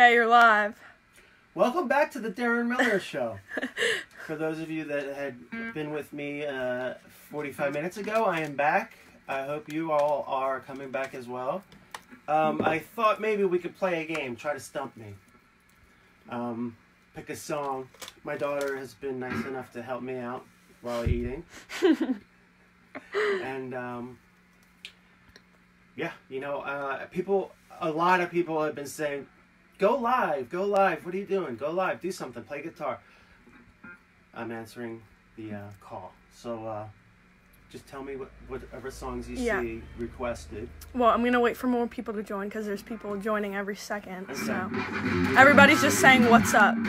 Okay, you're live. Welcome back to the Deron Miller Show. For those of you that had been with me uh, 45 minutes ago, I am back. I hope you all are coming back as well. Um, I thought maybe we could play a game, try to stump me. Um, pick a song. My daughter has been nice enough to help me out while eating. and um, yeah, you know, uh, people, a lot of people have been saying, go live, go live. What are you doing? Go live, do something, play guitar. I'm answering the uh, call. So uh, just tell me what, whatever songs you Yeah. see requested. Well, I'm gonna wait for more people to join because there's people joining every second. Okay. So everybody's just saying what's up.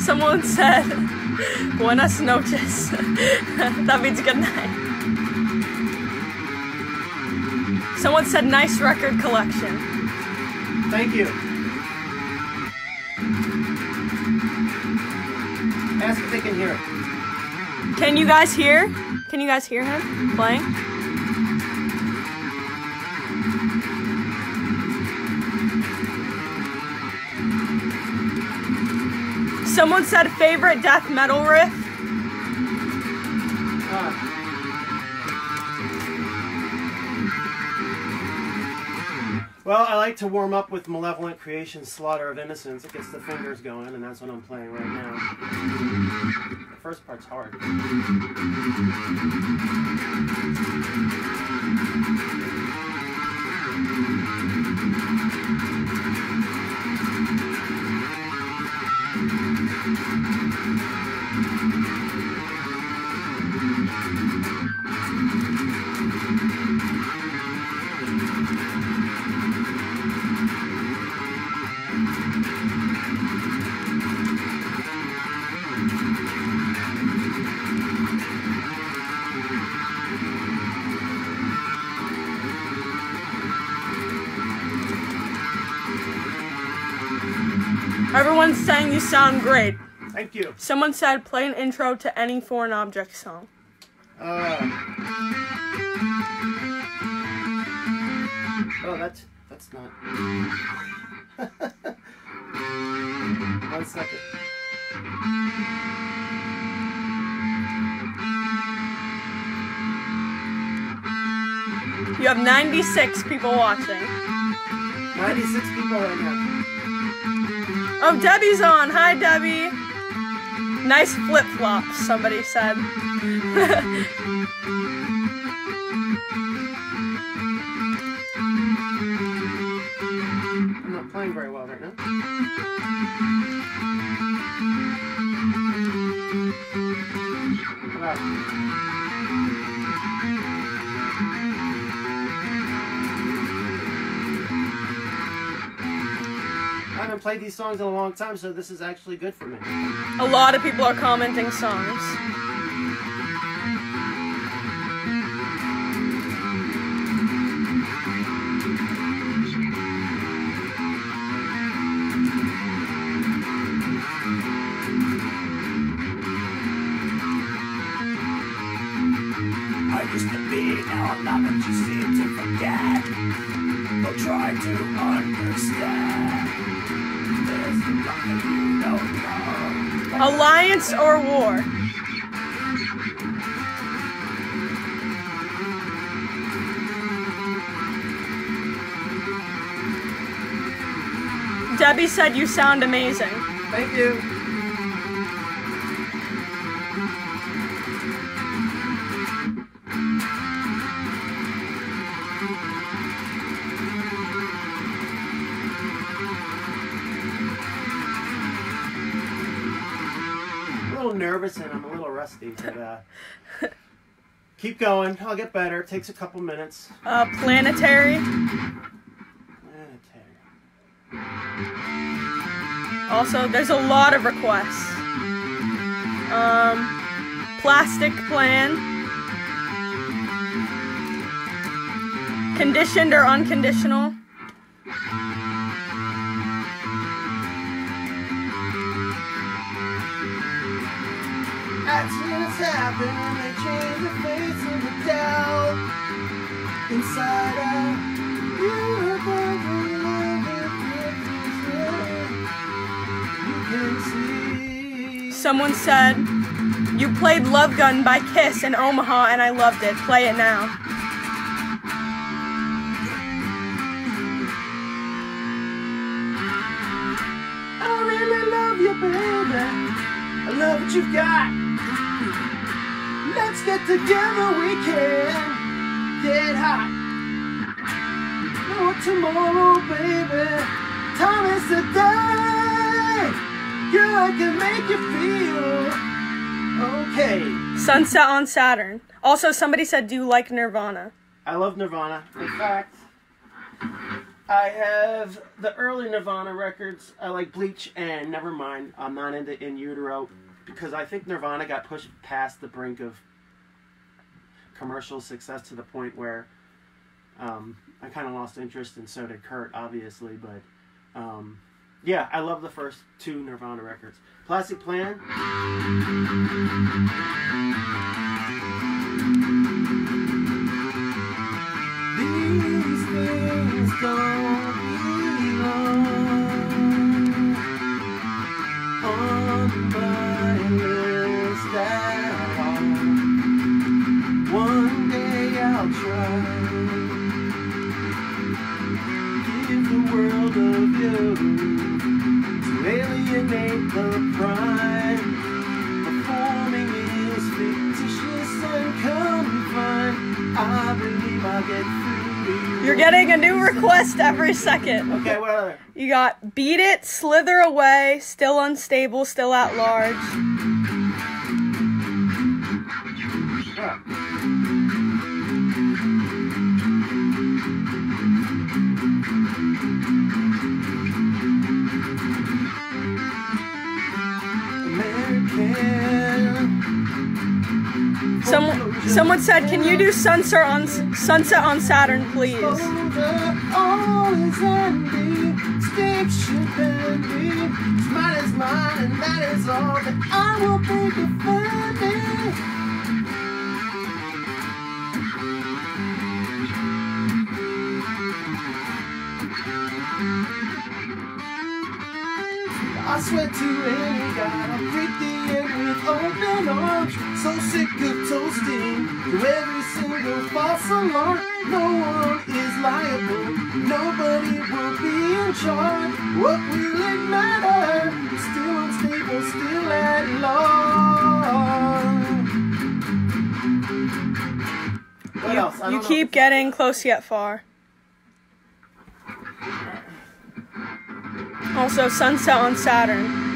Someone said buenas noches. that means good night. Someone said nice record collection. Thank you. Ask if they can hear it. Can you guys hear? Can you guys hear him playing? Someone said favorite death metal riff. Well, I like to warm up with Malevolent Creation's Slaughter of Innocence. It gets the fingers going, and that's what I'm playing right now. The first part's hard. Sound great. Thank you. Someone said play an intro to any foreign object song. Uh, oh, that's that's not. One second. You have 96 people watching. 96 people right now. Oh, Debbie's on. Hi, Debbie. Nice flip flops, somebody said. I'm not playing very well right now. Haven't played these songs in a long time, so this is actually good for me. A lot of people are commenting songs. I used to be, now I'm not, but you seem to forget. Don't try to understand. Alliance or war? Debbie said you sound amazing. Thank you. Nervous and I'm a little rusty, but uh, keep going. I'll get better. It takes a couple minutes. Uh, planetary. Planetary. Also, there's a lot of requests. Um, plastic plan. Conditioned or unconditional. Accidents happen they change the face of the doubt Inside out, Someone said, you played Love Gun by Kiss in Omaha and I loved it. Play it now. I really love you, baby. I love what you've got. Let's get together, we can get hot. No tomorrow, baby. Time is today. Girl, I can make you feel okay. Sunset on Saturn. Also, somebody said, Do you like Nirvana? I love Nirvana. In fact, I have the early Nirvana records. I like Bleach and Nevermind. I'm not into In Utero because I think Nirvana got pushed past the brink of commercial success to the point where um, I kind of lost interest, and so did Kurt, obviously. But um, yeah, I love the first two Nirvana records. Plastic Plan. These things don't belong the prime. Performing is fictitious and confined. I believe I'll get through you. You're getting a new request every second. Okay, what other? You got Beat It, Slither Away, Still Unstable, Still at Large. Someone, said, "Can you do Sunset on Sunset on Saturn, please?" I swear to any God, I'll greet with open arms. So sick of toasting to every single false alarm. No one is liable, nobody will be in charge. What will it matter? Still unstable, still at else? You keep getting close yet far. Also, Sunset on Saturn.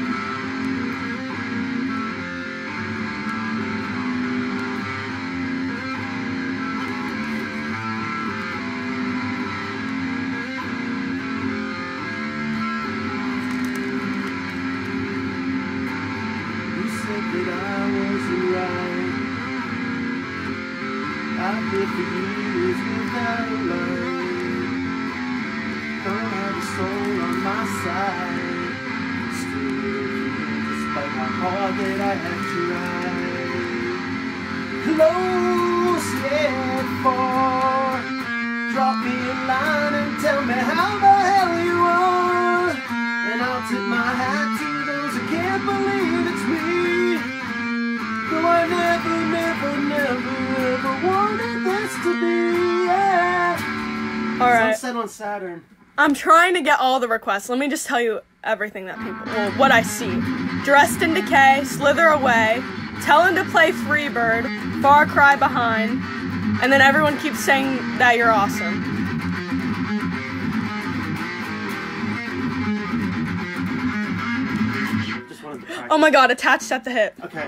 Saturn. I'm trying to get all the requests. Let me just tell you everything that people, well, what I see. Dressed in Decay, Slither Away, Tell him to play Freebird, Far Cry Behind, and then everyone keeps saying that you're awesome. Just wanted to practice. Oh my god, attached at the hip. Okay.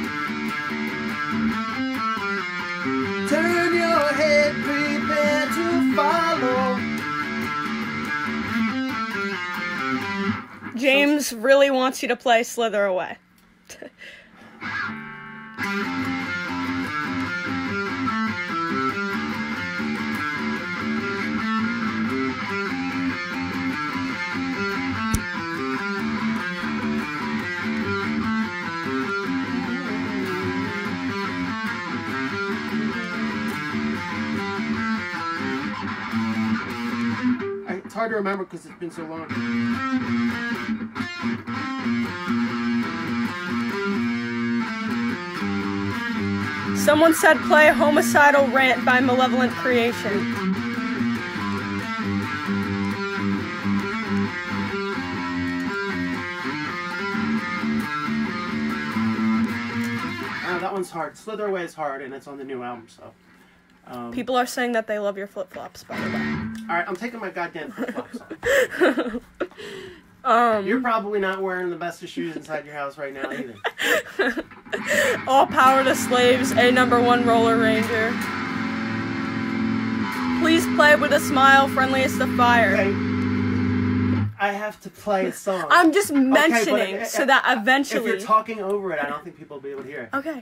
James Alex really wants you to play Slither Away. It's hard to remember because it's been so long. Someone said play Homicidal Rant by Malevolent Creation. Uh, that one's hard. Slither Away is hard, and it's on the new album, so. Um, People are saying that they love your flip flops, by the way. all right, I'm taking my goddamn flip flops off. Um, You're probably not wearing the best of shoes inside your house right now either. all power to slaves, A number one roller ranger. Please play with a smile, friendliest of fire. Okay. I have to play a song. I'm just Okay, mentioning uh, so that If eventually. you're talking over it, I don't think people will be able to hear it. okay.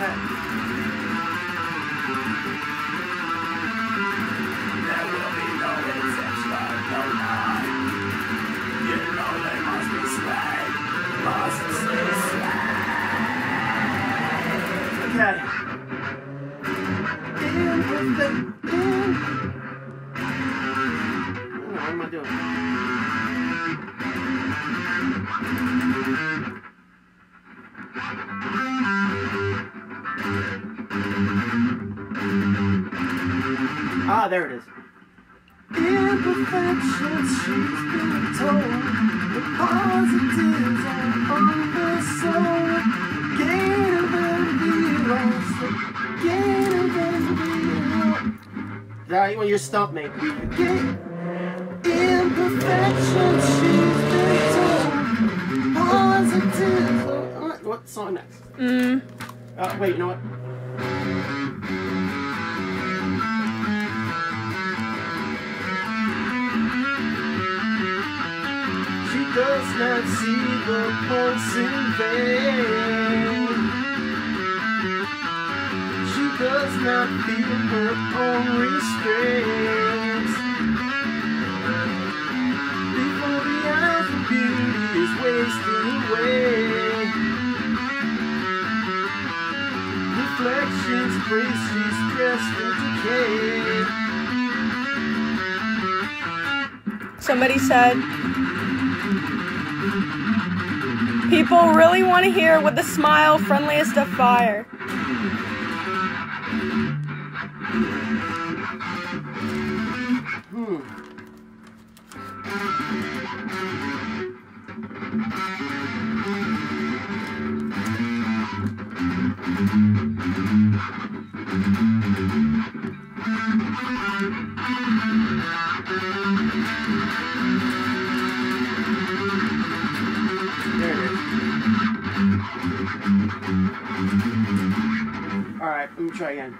Okay. Is that when you stump me? Gain imperfections, she's been told. Positives are on. What song next? Mm. Uh, wait, you know what? She does not see the pulse in vain. She does not feel her own restraints. Somebody said. People really want to hear what the smile, friendliest of fire. Let me try again.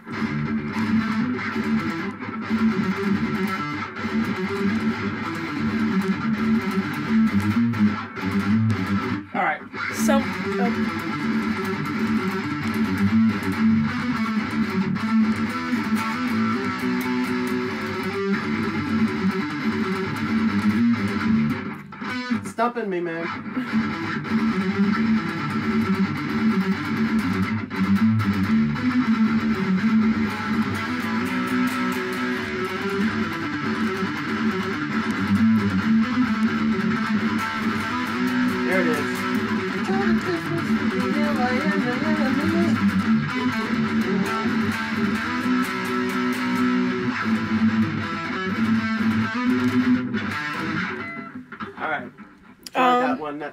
Alright. Some. oh, Stumping me, man.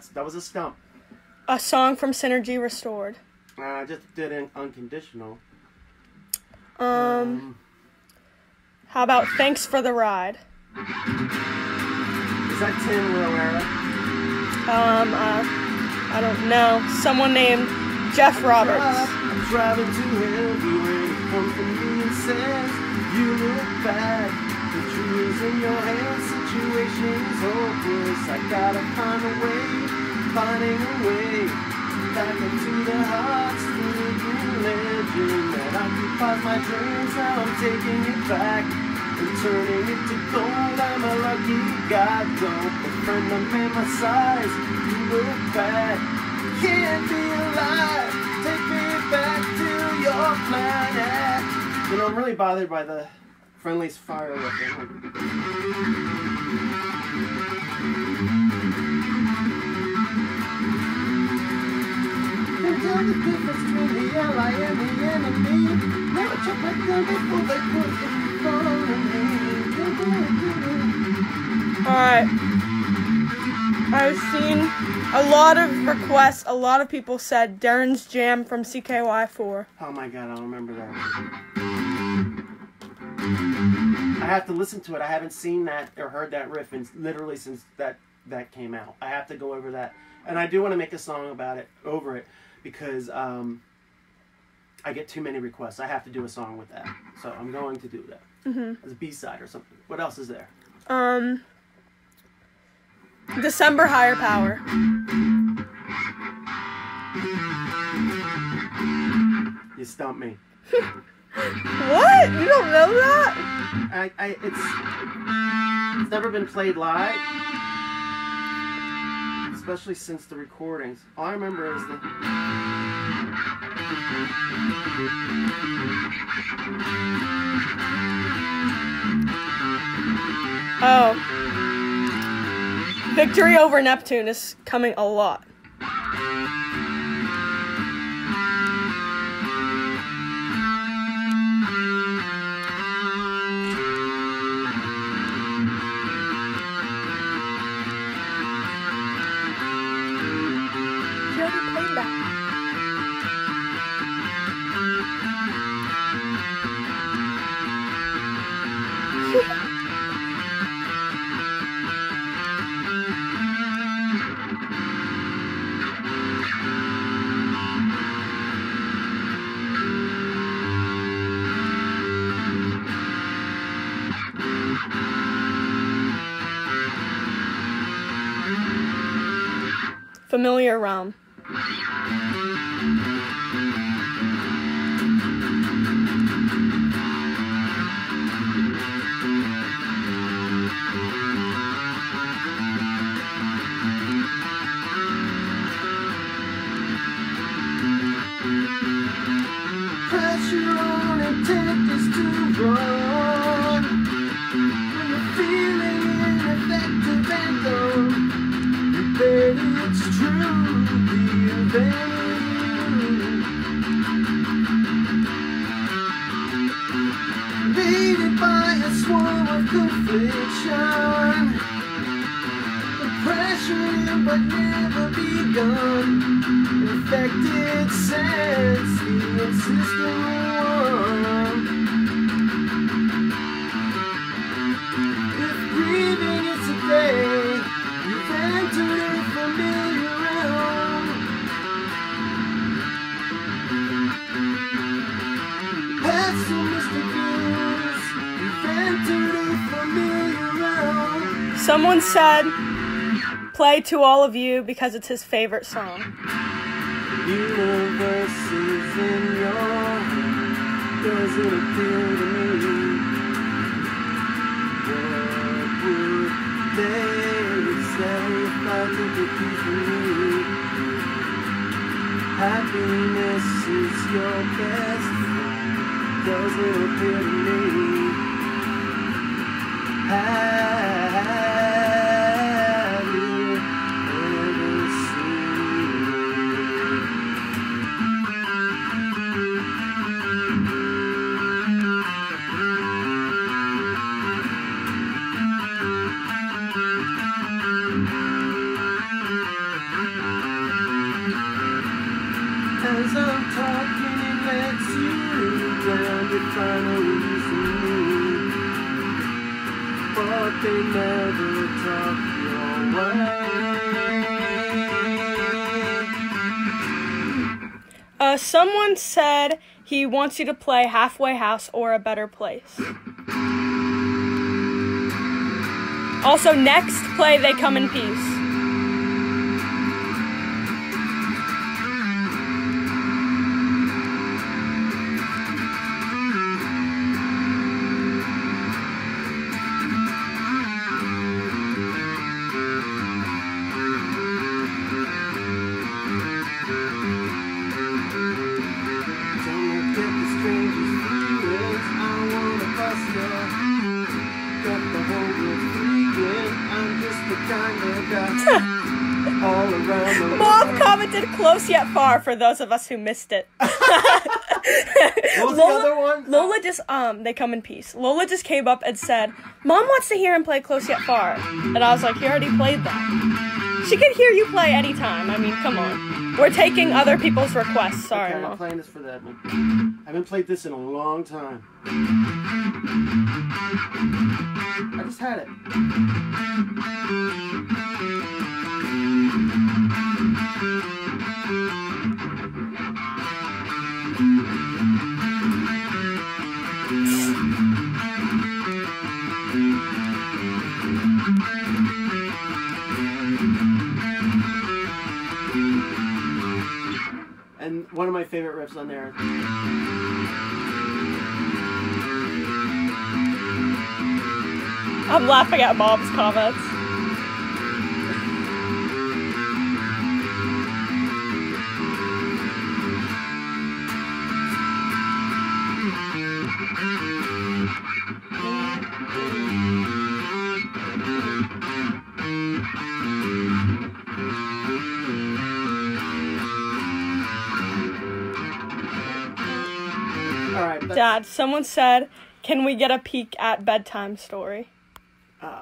That's that was a stump. A song from Synergy Restored. Uh, I just did an unconditional. Um, how about Thanks for the Ride? Is that Tim Rivera? Um, uh, I don't know. Someone named Jeff Roberts. I'm driving to heaven when it comes to me says you look bad. The jewels in your hand, situation is hopeless. I gotta find a way, finding a way back into the heart, still legend that occupies my dreams. Now I'm taking it back and turning it to gold. I'm a lucky guy, don't befriend a man my size. You look bad, can't be alive. Take me back to your planet. You know, I'm really bothered by the friendly's fire weapon. Tell the difference between the ally and the enemy. Never check like them before they put it in front of me. Alright. I've seen a lot of requests. A lot of people said Deron's Jam from CKY4. Oh my god, I don't remember that. I have to listen to it. I haven't seen that or heard that riff in literally since that that came out. I have to go over that, and I do want to make a song about it over it because um, I get too many requests. I have to do a song with that, so I'm going to do that Mhm. as a B side or something. What else is there? Um, December Higher Power. You stump me. What? You don't know? I, I it's it's never been played live, especially since the recordings. All I remember is the. Oh. Victory over Neptune is coming a lot. Realm. Never. Infected sense, one. If is you've entered a familiar realm. Pessimistic views, you've entered a familiar realm. Someone said, play to all of you because it's his favorite song. Happiness is your best. Does it appeal to me? Have someone said he wants you to play Halfway House or A Better Place. Also, next play They Come in Peace. Close yet far for those of us who missed it. What was Lola- the other one? Lola just um they come in peace. Lola just came up and said, "Mom wants to hear him play close yet far," and I was like, "He already played that." She could hear you play anytime. I mean, come on. We're taking other people's requests. Sorry, okay, I'm playing this for that one. I haven't played this in a long time. I just had it. And one of my favorite riffs on there. I'm laughing at mom's comments. Someone said, "Can we get a peek at bedtime story?" uh,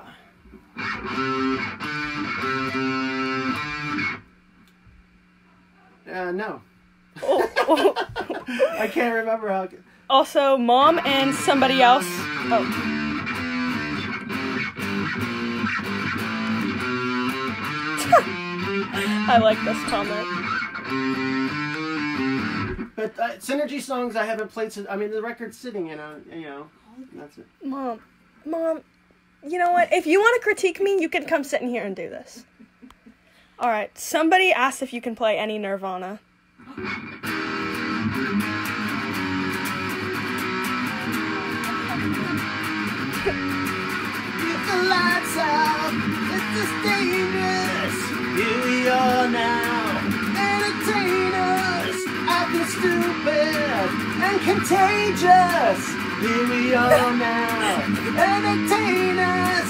uh, no, Oh, oh. I can't remember how. also, mom and somebody else. Oh. I like this comment. But uh, synergy songs I haven't played since. I mean, the record's sitting, you know, you know. That's it. Mom, mom, you know what? If you want to critique me, you can come sit in here and do this. All right. Somebody asked if you can play any Nirvana. The lights out. It's just dangerous. Here we are now. Entertain us. Acting stupid and contagious. Here we are now. Entertain us.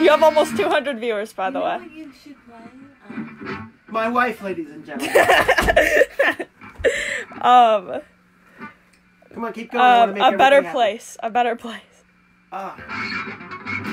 You have almost 200 viewers, by the know way. what you should play? Um, My wife, ladies and gentlemen. um, Come on, keep going. Um, a better everything happen. place. A better place. Ah.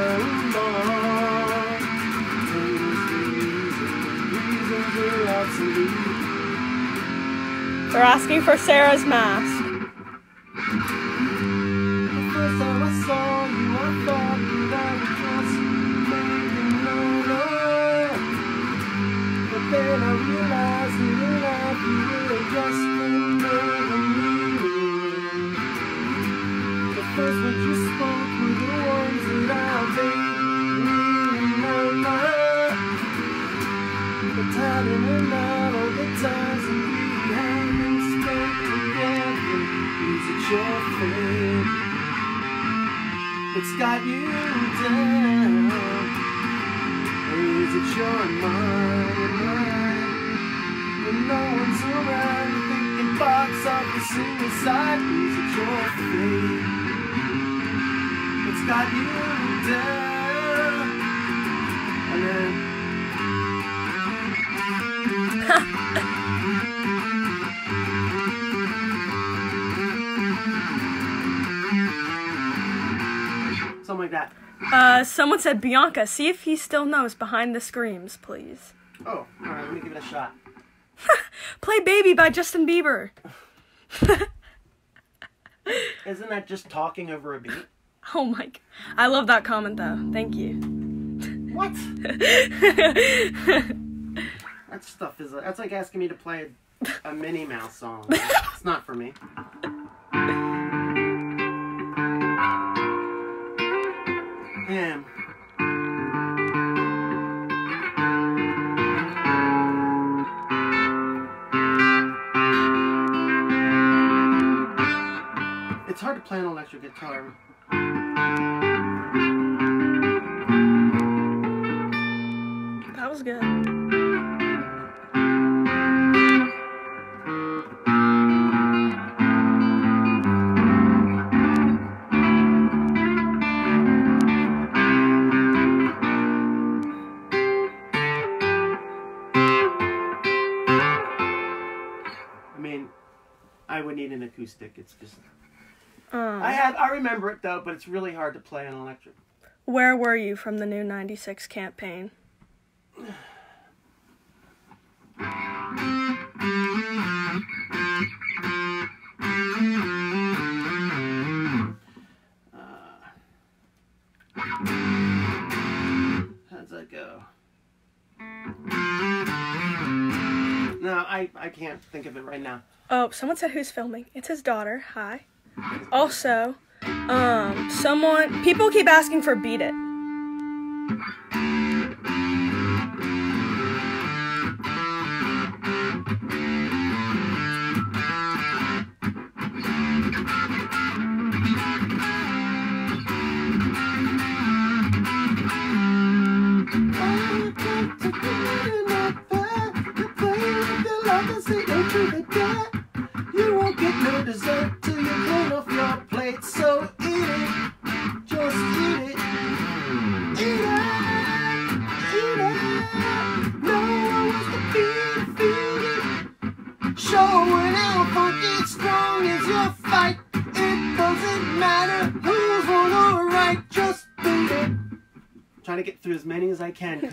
They're asking for Sarah's mask. It's got you down. Is it's your mind. When no one's around, thinking thoughts of the suicide. Is it your fate? It's got you down. And then. Like that. Uh, someone said Bianca. See if he still knows behind the screams, please. Oh, alright, let me give it a shot. Play "Baby" by Justin Bieber. Isn't that just talking over a beat? Oh my! I love that comment though. Thank you. What? that stuff is. That's like asking me to play a, a Minnie Mouse song. It's not for me. Damn. It's hard to play an electric guitar. That was good. Need an acoustic. It's just. Um, I have. I remember it though, but it's really hard to play on electric. where were you from the new '96 campaign? How's that go? No, I, I can't think of it right now. Oh, someone said who's filming. It's his daughter. Hi. Also, um, someone people keep asking for "Beat It."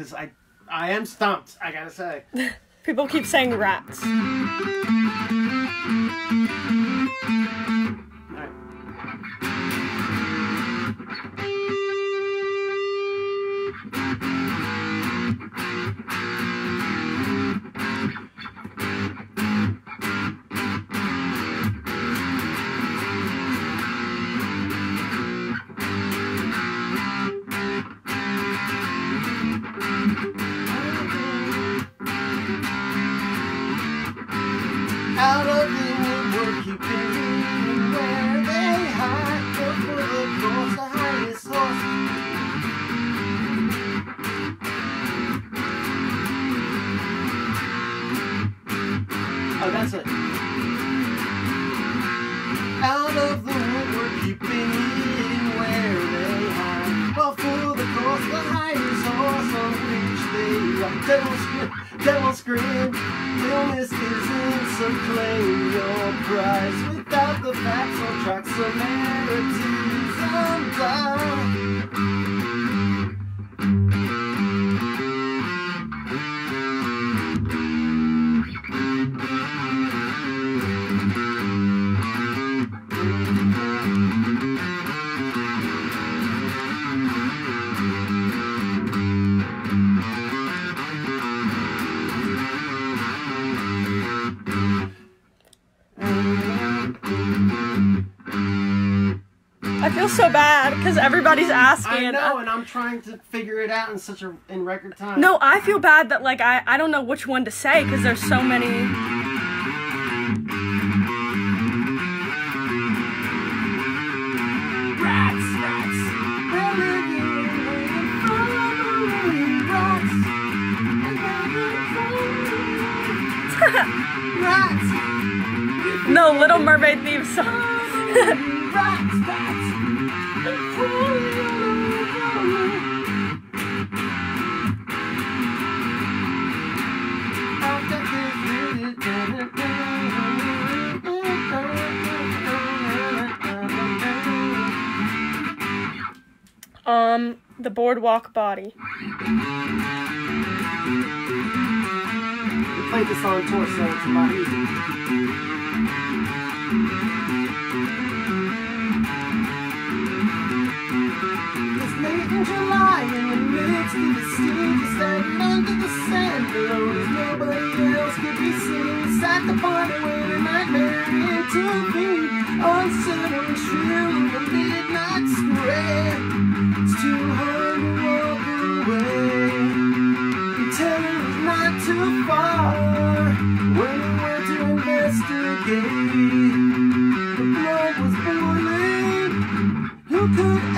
As I can because I, I am stumped. I gotta say. People keep saying rats. Claim your prize without the facts or tracks similarities undone. I so bad because everybody's asking. I know, and I'm trying to figure it out in such a in record time. No, I feel bad that like I I don't know which one to say because there's so many. no, Little Mermaid theme song. Um, the boardwalk body. We played this on tour, so it's easier. It's late in July in the the standing under the sand nobody else could be seen. The party nightmare and shrill in the midnight square. Too hard to walk away. You tell her it's not too far when you went to investigate. The blood was boiling. Who could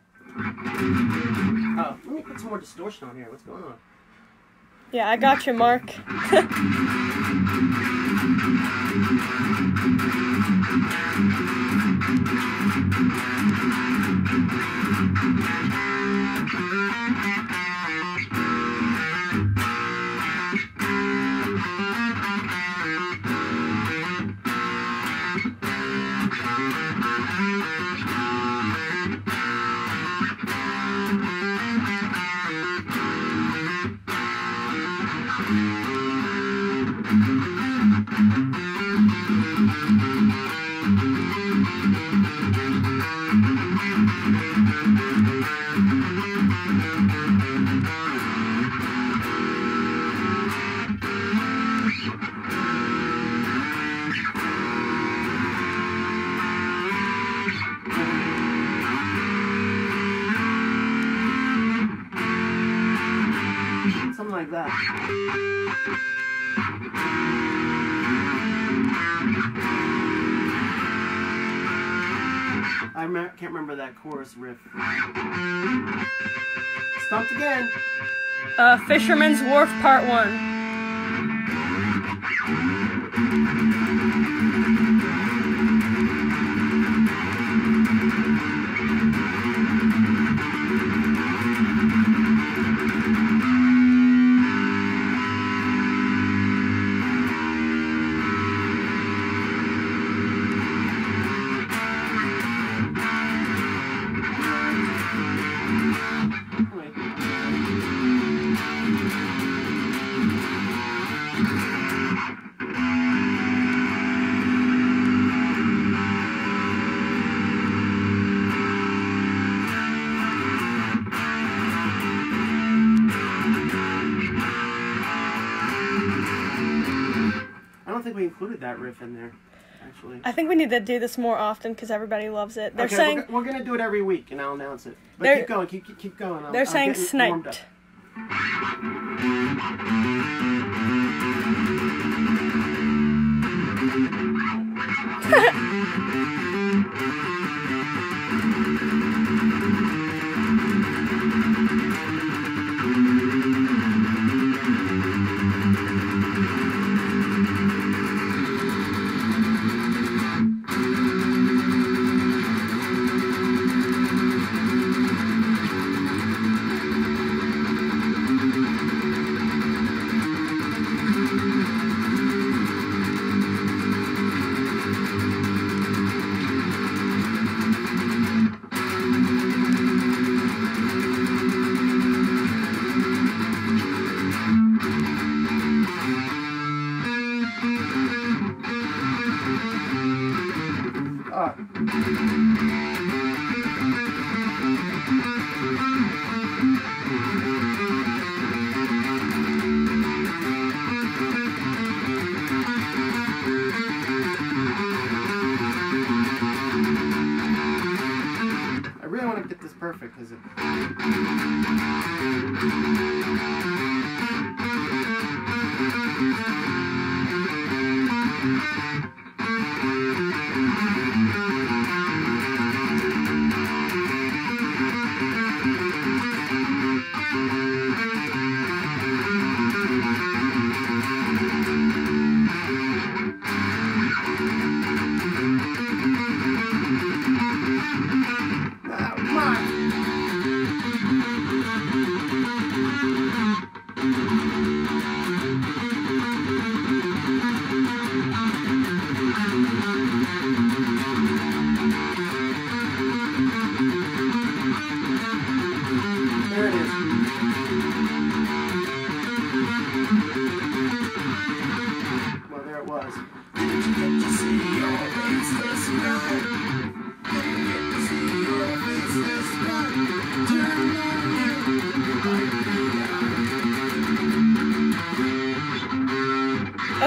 more distortion on here. What's going on? Yeah, I got you, Mark. Can't remember that chorus riff. Stumped again. Uh, Fisherman's Wharf Part 1. think we included that riff in there. Actually. I think we need to do this more often because everybody loves it. They're okay, saying we're, we're, gonna do it every week, and I'll announce it. But keep going, keep keep, keep going. I'm, they're I'm saying sniped.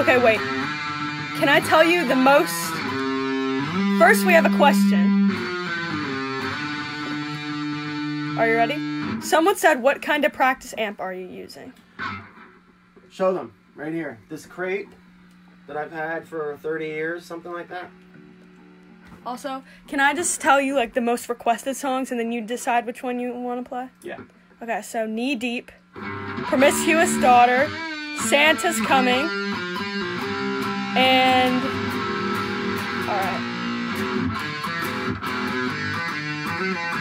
Okay, wait. Can I tell you the most? First, we have a question. Are you ready? Someone said, What kind of practice amp are you using? Show them right here. This crate that I've had for 30 years, something like that. Also, can I just tell you like the most requested songs and then you decide which one you want to play? Yeah. Okay, so Knee Deep, Promiscuous Daughter, Santa's Coming, and. Alright.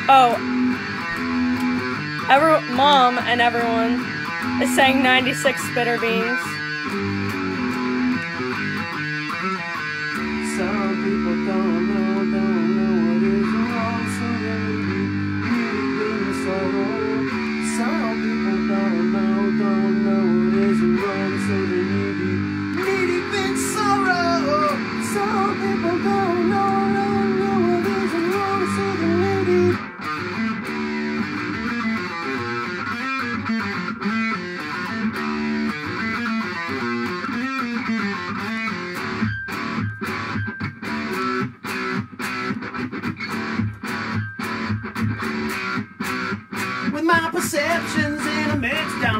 Oh. Every, Mom and everyone is saying 96 Spitter Beans.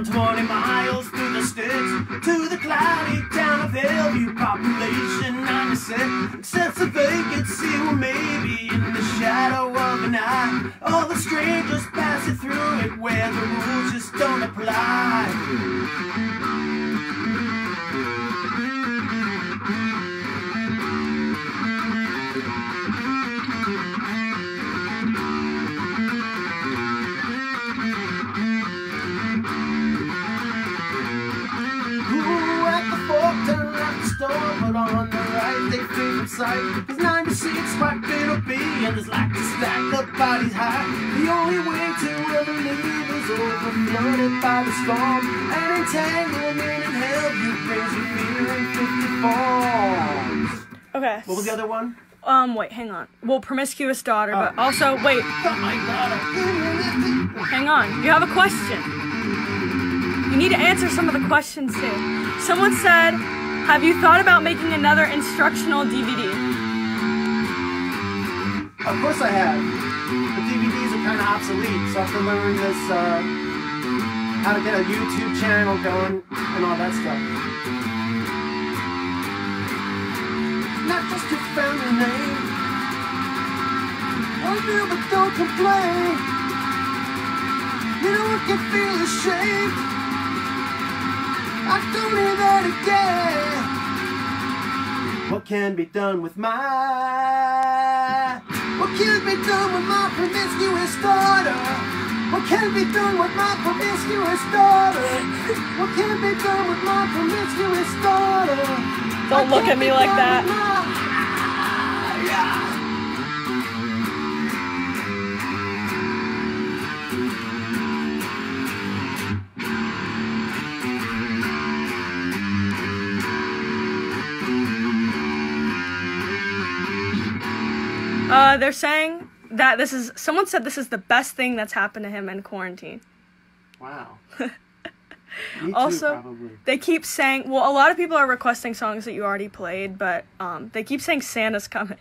Down 20 miles through the sticks to the cloudy town of Hillview, population 96. Sense of vacancy, well, maybe in the shadow of an eye. All the strangers passing through it where the rules just don't apply. But on the right they from sight. Cause 96 quite bitter be, and there's like to stack the bodies high. The only way to ever leave is over flooded by the storm. And entanglement in hell, you brings you fear in 50 forms. Okay. What was the other one? Um, wait, hang on. Well, Promiscuous Daughter, but also, wait, Oh my god. hang on. You have a question. You need to answer some of the questions too. Someone said, Have you thought about making another instructional DVD? Of course I have. The DVDs are kind of obsolete, so I have to learn this, uh, how to get a YouTube channel going and all that stuff. Not just your family name. Oh, yeah, but don't complain. You know I can feel ashamed. I don't hear that again. What can be done with my What can be done with my promiscuous daughter? What can be done with my promiscuous daughter? What can be done with my promiscuous daughter? Don't look at me like that. Uh, they're saying that this is. Someone said this is the best thing that's happened to him in quarantine. Wow. Too, Also- probably. They keep saying. Well, a lot of people are requesting songs that you already played, but um, they keep saying Santa's coming.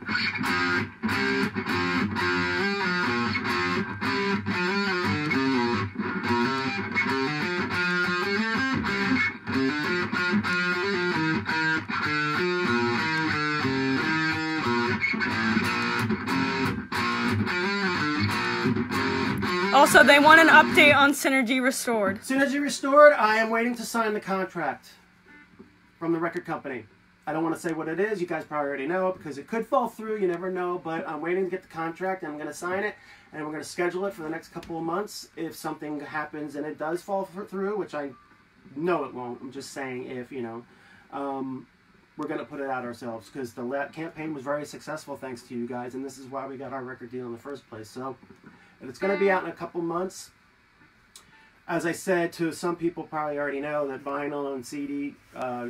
Also, they want an update on Synergy Restored. Synergy Restored, I am waiting to sign the contract from the record company. I don't want to say what it is. You guys probably already know because it could fall through. You never know. But I'm waiting to get the contract and I'm going to sign it and we're going to schedule it for the next couple of months. If something happens and it does fall through, which I know it won't, I'm just saying if, you know, um, we're going to put it out ourselves because the campaign was very successful thanks to you guys. And this is why we got our record deal in the first place. So it's going to be out in a couple months as I said to some people probably already know that vinyl and CD uh,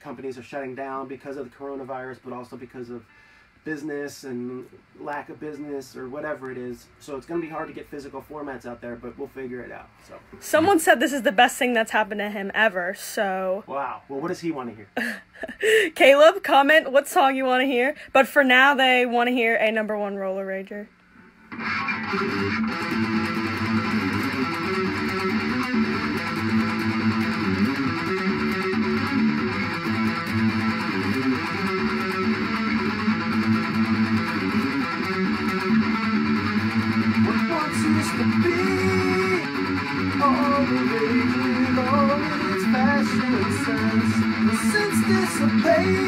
companies are shutting down because of the coronavirus, but also because of business and lack of business or whatever it is. So it's going to be hard to get physical formats out there, but we'll figure it out. So Someone said this is the best thing that's happened to him ever. So, wow. Well, what does he want to hear? Caleb, comment what song you want to hear. But for now, they want to hear a number one roller rager. Since dissipated.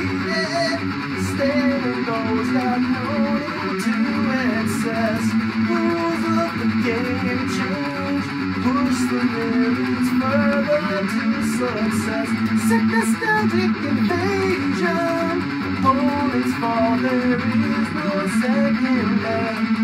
Of those that known into rules of the game change, push the limits further to success. Nostalgic invasion, opponents fall. There is no second left.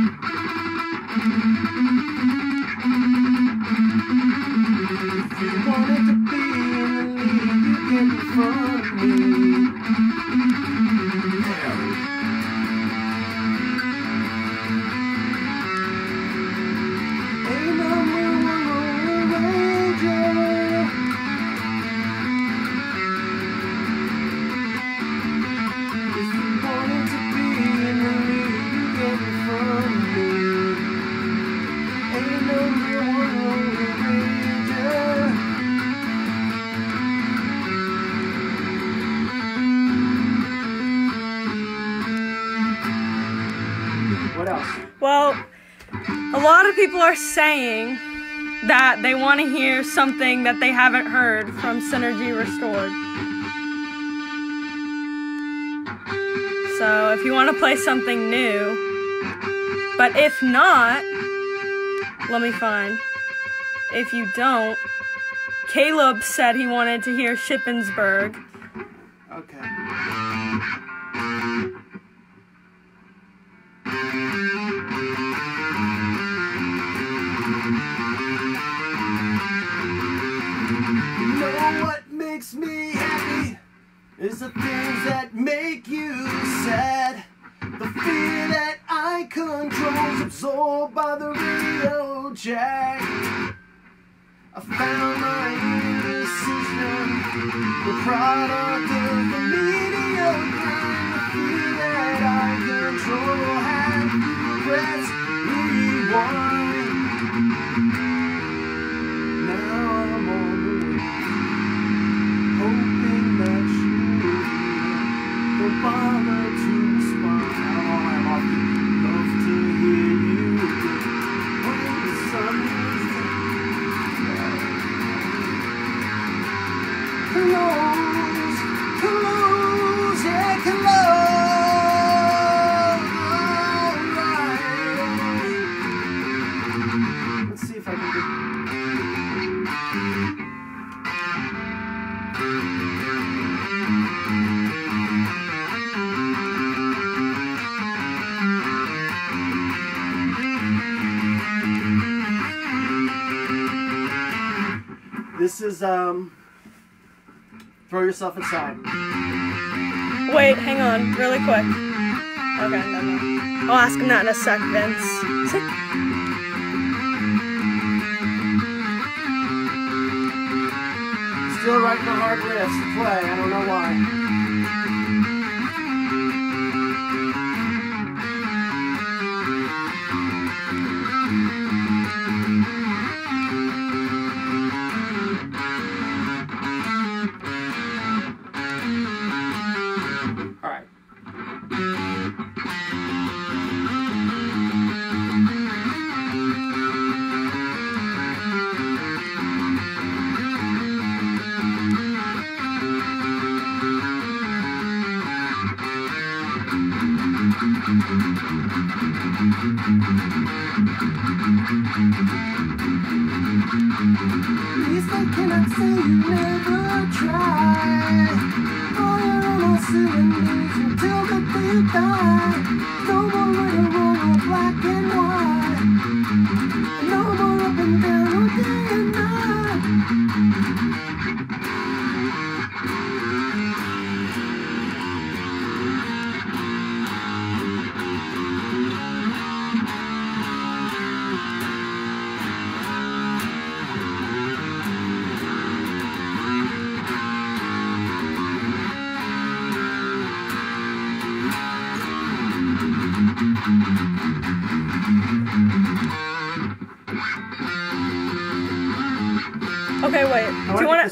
People are saying that they want to hear something that they haven't heard from Synergy Restored. So if you want to play something new, but if not, let me find. If you don't, Caleb said he wanted to hear Shippensburg. Okay. Is the things that make you sad. The fear that I control's absorbed by the radio jack. I found my indecision, the product of the media. The fear that I control had press rewind. Bother to respond. I don't know why I'm off. Is um. Throw yourself inside. Wait, hang on, really quick. Okay, no, no. I'll ask him that in a sec, Vince. Still writing the hard riffs to play. I don't know why.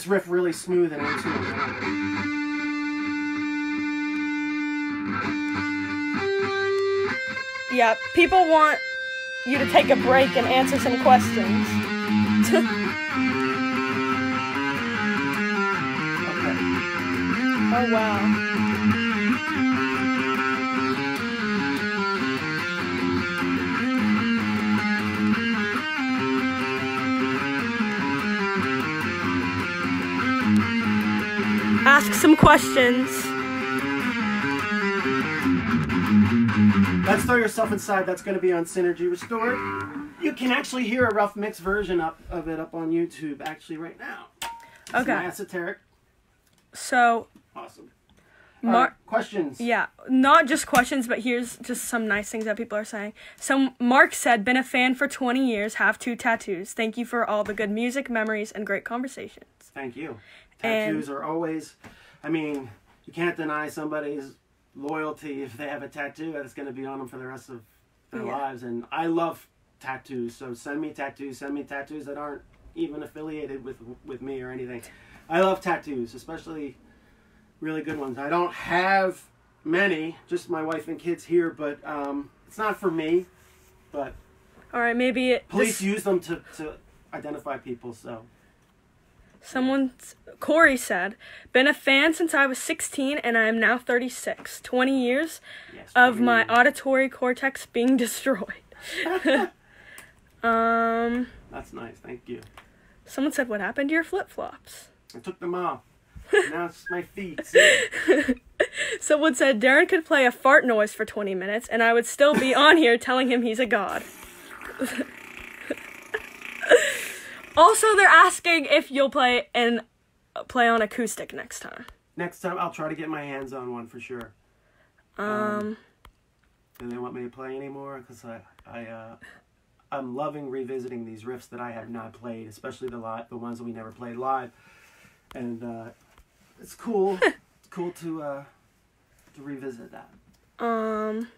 Riff really smooth and into it. Yeah, people want you to take a break and answer some questions. Okay. oh wow. Some questions. Let's throw yourself inside. That's going to be on Synergy Restored. You can actually hear a rough mix version up of it up on YouTube actually right now. It's Okay. my esoteric. So, Awesome. Mar- Alright, questions. Yeah, not just questions, but here's just some nice things that people are saying. So Mark said, "Been a fan for 20 years, have two tattoos. Thank you for all the good music, memories, and great conversations." Thank you. And- Tattoos are always. I mean, you can't deny somebody's loyalty if they have a tattoo that's going to be on them for the rest of their Yeah. lives. And I love tattoos, so send me tattoos. Send me tattoos that aren't even affiliated with with me or anything. I love tattoos, especially really good ones. I don't have many, just my wife and kids here, but um, it's not for me. But All right, maybe it, police this, use them to, to identify people. So someone Corey said, "Been a fan since I was 16 and I am now 36. 20 years yes, of my probably- auditory cortex being destroyed." um, That's nice. Thank you. someone said, "What happened to your flip-flops?" I took them off. now it's my feet. Someone said Deron could play a fart noise for 20 minutes and I would still be on here telling him he's a god. Also, they're asking if you'll play and play on acoustic next time. Next time I'll try to get my hands on one for sure. Um, Do they want me to play anymore? Because I, I, uh, I'm loving revisiting these riffs that I have not played, especially the li- the ones that we never played live, and uh, it's cool. it's cool to uh, to revisit that. um,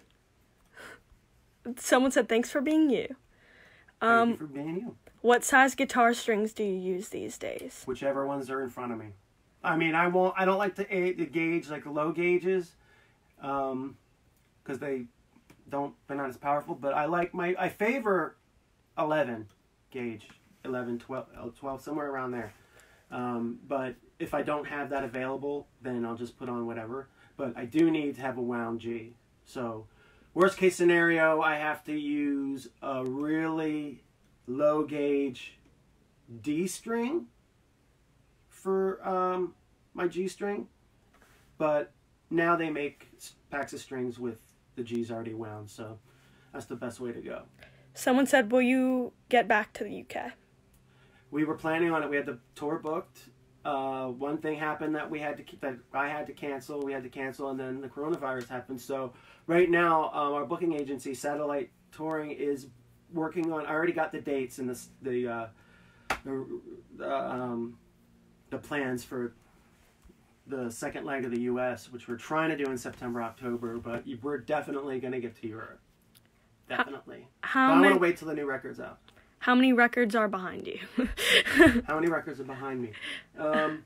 someone said thanks for being you. Thank Um, you for being you. What size guitar strings do you use these days? Whichever ones are in front of me. I mean, I won't. I don't like to, to gauge like low gauges, um, because they don't. They're not as powerful. But I like my. I favor, eleven gauge, 11, 12, uh, 12 somewhere around there. Um, but if I don't have that available, then I'll just put on whatever. But I do need to have a wound G. So, worst case scenario, I have to use a really low gauge D string for um, my G string, but now they make packs of strings with the G's already wound, so that's the best way to go. Someone said, will you get back to the UK? We were planning on it. We had the tour booked. Uh, one thing happened that we had to that I had to cancel. We had to cancel, and then the coronavirus happened. So right now, um, our booking agency, Satellite Touring, is working on. I already got the dates and the the uh, the, um, the plans for the second leg of the U.S., which we're trying to do in September, October. But we're definitely going to get to Europe. Definitely. But How I want to wait till the new record's out. how many records are behind you? How many records are behind me? Um,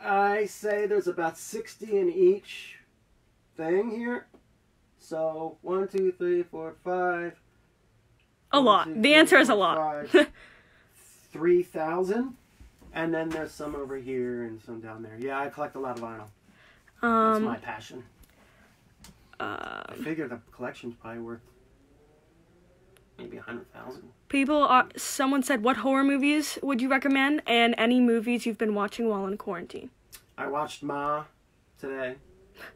I say there's about 60 in each thing here. So, one, two, three, four, five. A lot. two, The three, answer is a lot. 3,000. And then there's some over here and some down there. Yeah, I collect a lot of vinyl. That's um, my passion. uh, I figure the collection's probably worth maybe a hundred thousand. People are. Someone said, "What horror movies would you recommend?" And any movies you've been watching while in quarantine. I watched Ma today.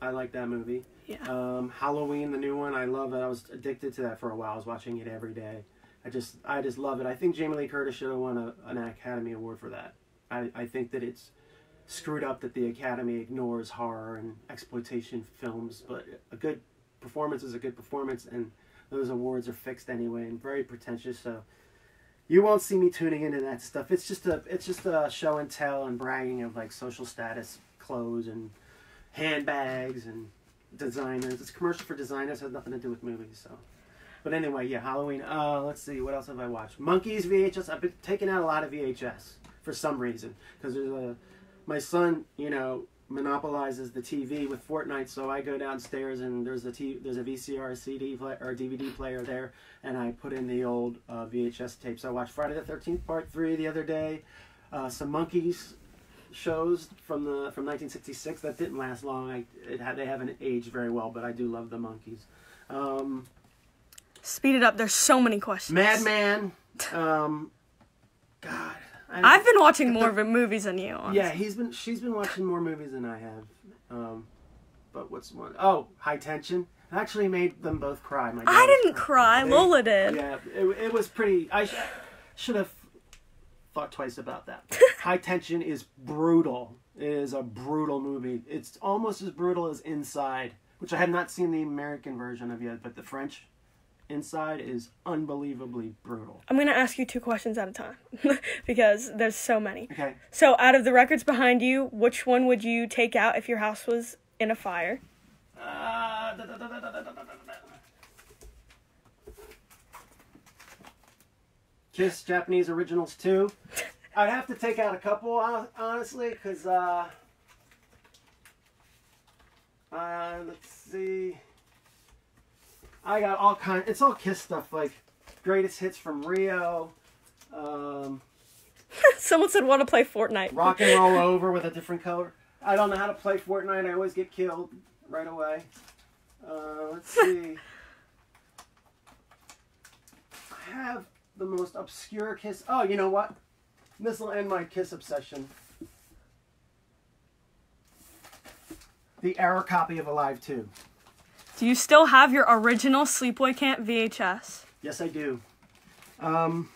I like that movie. Yeah. Um, Halloween, the new one, I love it. I was addicted to that for a while. I was watching it every day. I just, I just love it. I think Jamie Lee Curtis should have won a, an Academy Award for that. I, I think that it's screwed up that the Academy ignores horror and exploitation films, but a good performance is a good performance, and those awards are fixed anyway and very pretentious. So you won't see me tuning into that stuff. It's just a, it's just a show and tell and bragging of like social status, clothes and handbags and designers. It's commercial for designers. Has nothing to do with movies. So, but anyway, yeah, Halloween. Uh, let's see, what else have I watched? Monkees VHS. I've been taking out a lot of VHS for some reason because there's a my son, you know, monopolizes the TV with Fortnite. So I go downstairs and there's a t- there's a VCR, CD play- or DVD player there, and I put in the old uh, VHS tapes. I watched Friday the Thirteenth Part Three the other day. Uh, some Monkees shows from the from 1966 that didn't last long. I it had they haven't aged very well, but I do love the Monkees. Um, Speed it up. There's so many questions. Madman. Um, God, I, I've been watching more of it movies than you. honestly. yeah, he's been she's been watching more movies than I have. Um, but what's one? Oh, High Tension. I actually made them both cry. My I didn't cry. They- Lola did. Yeah, it, it was pretty. I sh- should have thought twice about that. High Tension is brutal. It is a brutal movie. It's almost as brutal as Inside, which I have not seen the American version of yet, but the French Inside is unbelievably brutal. I'm gonna ask you two questions at a time because there's so many. Okay. So, out of the records behind you, which one would you take out if your house was in a fire? Uh, da- da- da- da- da- da- da- da- da. Kiss Japanese Originals too. I'd have to take out a couple, honestly, because, uh, uh, let's see. I got all kind. It's all Kiss stuff, like greatest hits from Rio, um, Someone said want to play Fortnite. rock and roll over with a different color. I don't know how to play Fortnite. I always get killed right away. Uh, let's see. I have the most obscure kiss. Oh, you know what? This will end my kiss obsession. The error copy of Alive 2. Do you still have your original Sleepaway Camp VHS? Yes, I do. Um,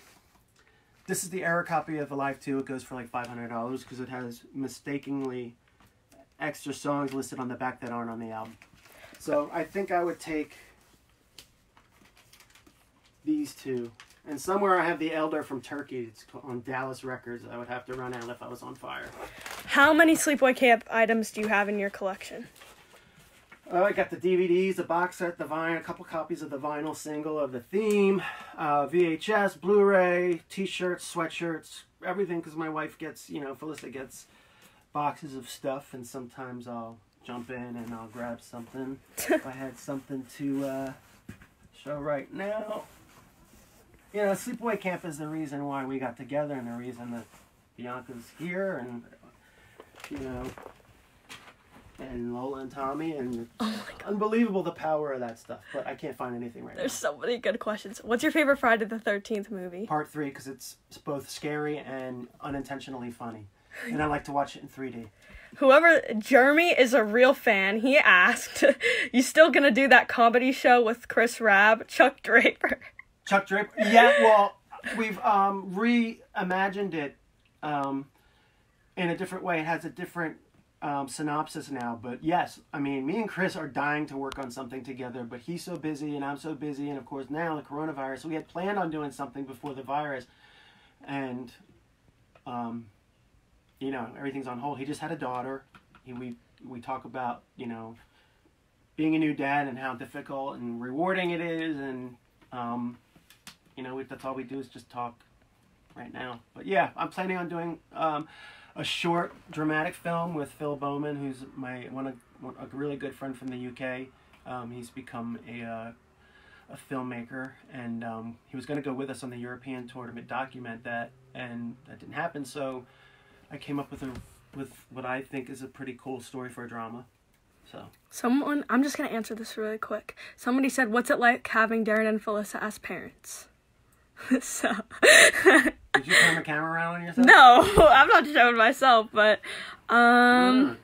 this is the error copy of Alive 2. It goes for like $500 because it has mistakenly extra songs listed on the back that aren't on the album. So I think I would take these two. And somewhere I have the Elder from Turkey. It's on Dallas Records. I would have to run out if I was on fire. How many Sleepaway Camp items do you have in your collection? Oh, I got the DVDs, the box set, the vinyl, a couple copies of the vinyl single of the theme, uh, VHS, Blu-ray, T-shirts, sweatshirts, everything. Because my wife gets, you know, Felissa gets boxes of stuff, and sometimes I'll jump in and I'll grab something. if I had something to uh, show right now, you know, Sleepaway Camp is the reason why we got together, and the reason that Bianca's here, and you know and Lola and Tommy, and Oh my god. unbelievable the power of that stuff. But I can't find anything right now. There's so many good questions. What's your favorite Friday the 13th movie? Part three because it's it's both scary and unintentionally funny, and I like to watch it in 3D. Whoever Jeremy is a real fan. He asked, "You still gonna do that comedy show with Chris Raab, Chuck Draper?" Chuck Draper. Yeah, well, we've um, reimagined it um, in a different way. It has a different um, synopsis now. But yes, I mean, me and Chris are dying to work on something together. But he's so busy, and I'm so busy, and of course now the coronavirus. We had planned on doing something before the virus, and um, you know everything's on hold. He just had a daughter. He, we we talk about you know being a new dad and how difficult and rewarding it is, and um, you know, we, that's all we do is just talk right now. But yeah, I'm planning on doing um, a short dramatic film with Phil Bowman, who's my one of a really good friend from the UK. Um, he's become a uh, a filmmaker, and um, he was going to go with us on the European tour to document that, and that didn't happen. So I came up with a with what I think is a pretty cool story for a drama. So Someone, I'm just gonna answer this really quick. Somebody said, "What's it like having Deron and Felissa as parents?" so Did you turn the camera around on yourself? no, I'm not showing myself, but um. Mm.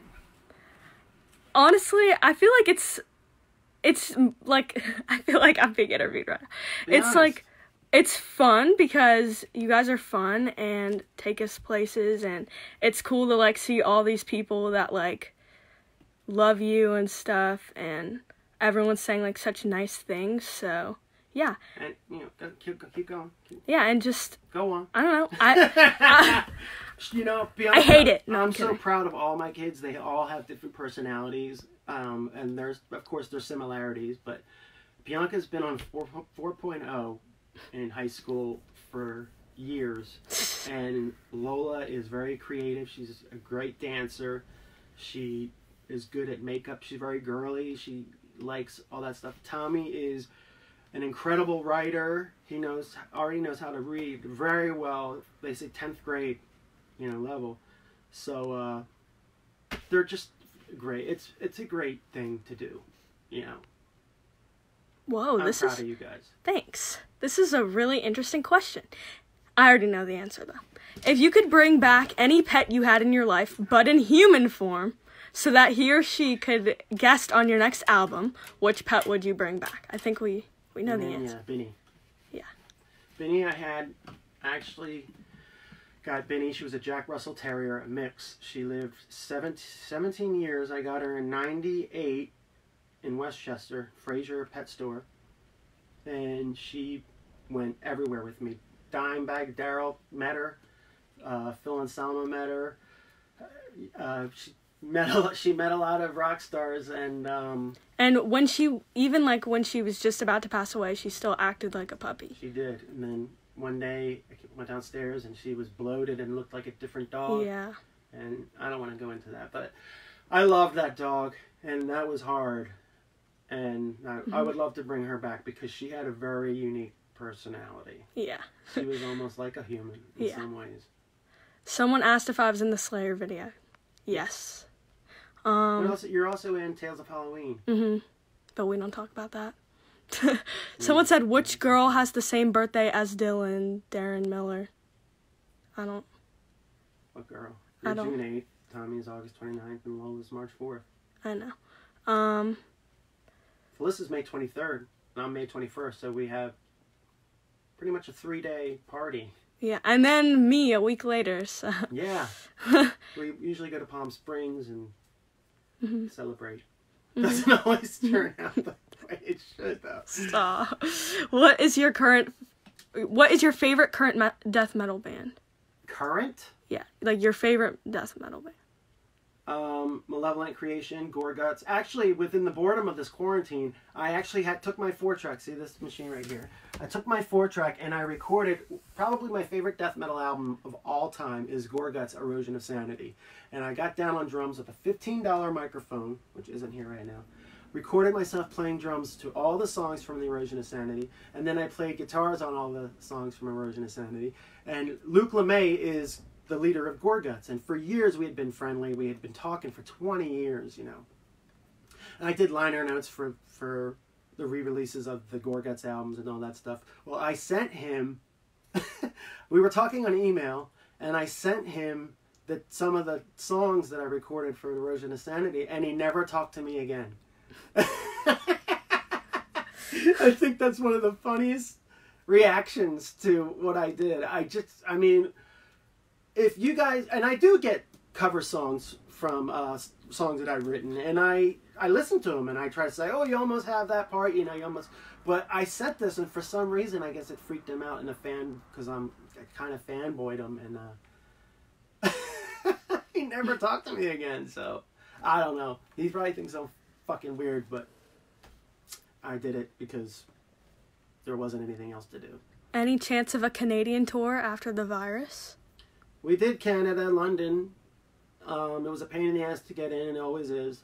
honestly, I feel like it's it's like I feel like I'm being interviewed right now. Be it's honest. like it's fun because you guys are fun and take us places and it's cool to like see all these people that like love you and stuff and everyone's saying like such nice things. So, yeah. And you know, go, keep, keep going. Keep, Yeah, and just go on. I don't know. I you know, Bianca, I hate it. No, I'm, I'm so proud of all my kids. They all have different personalities, um, and there's of course there's similarities. But Bianca's been on 4, 4.0 in high school for years, and Lola is very creative. She's a great dancer. She is good at makeup. She's very girly. She likes all that stuff. Tommy is an incredible writer. He knows already knows how to read very well. They say tenth grade, you know, level. So uh, they're just great. It's it's a great thing to do. You know, whoa, I'm this proud is of you guys. Thanks. This is a really interesting question. I already know the answer though. If you could bring back any pet you had in your life, but in human form, so that he or she could guest on your next album, which pet would you bring back? I think we we know And the then, answer. Yeah, Benny. Yeah. Benny, I had actually got Benny. She was a Jack Russell Terrier, a mix. She lived 17, 17 years. I got her in 98 in Westchester, Fraser Pet Store. And she went everywhere with me. Dimebag Darrell met her. Uh, Phil Anselmo met her. Uh, she met a, she met a lot of rock stars and um, And when she even like when she was just about to pass away, she still acted like a puppy. She did. And then one day I went downstairs and she was bloated and looked like a different dog. Yeah. And I don't want to go into that, but I loved that dog and that was hard. And I, I would love to bring her back because she had a very unique personality. Yeah. She was almost like a human in Yeah. some ways. Someone asked if I was in the Slayer video. Yes. Um else? You're also in Tales of Halloween. mhm. But we don't talk about that. Someone said which girl has the same birthday as Dylan, Deron Miller. I don't What girl? I You're don't- June 8th. Tommy's August 29th and Lola's March 4th. I know. Um Felissa's May 23rd and I'm May 21st, so we have pretty much a three day party. yeah, and then me a week later. So Yeah. we usually go to Palm Springs and Mm-hmm. celebrate. Doesn't always turn out the way it should, though. Stop. What is your current? What is your favorite current me- death metal band? Current, Yeah, like your favorite death metal band. Um, Malevolent Creation, Gorguts. Actually, within the boredom of this quarantine, I actually had took my four track. See this machine right here? I took my four track and I recorded probably my favorite death metal album of all time is Gorguts, Erosion of Sanity. And I got down on drums with a fifteen dollar microphone, which isn't here right now. Recorded myself playing drums to all the songs from the Erosion of Sanity, and then I played guitars on all the songs from Erosion of Sanity. And Luc Lemay is the leader of Gorguts, and for years we had been friendly. We had been talking for 20 years, you know. And I did liner notes for for the re-releases of the Gorguts albums and all that stuff. Well, I sent him. we were talking on email, and I sent him that some of the songs that I recorded for Erosion of Sanity, and he never talked to me again. I think that's one of the funniest reactions to what I did. I just, I mean, if you guys, and I do get cover songs from uh, songs that I've written, and I I listen to them and I try to say, oh, you almost have that part, you know, you almost. But I sent this, and for some reason, I guess it freaked him out in a fan because I'm I kind of fanboyed him, and uh, he never talked to me again. So I don't know. He probably thinks I'm fucking weird, but I did it because there wasn't anything else to do. Any chance of a Canadian tour after the virus? We did Canada, London. Um, it was a pain in the ass to get in, and it always is.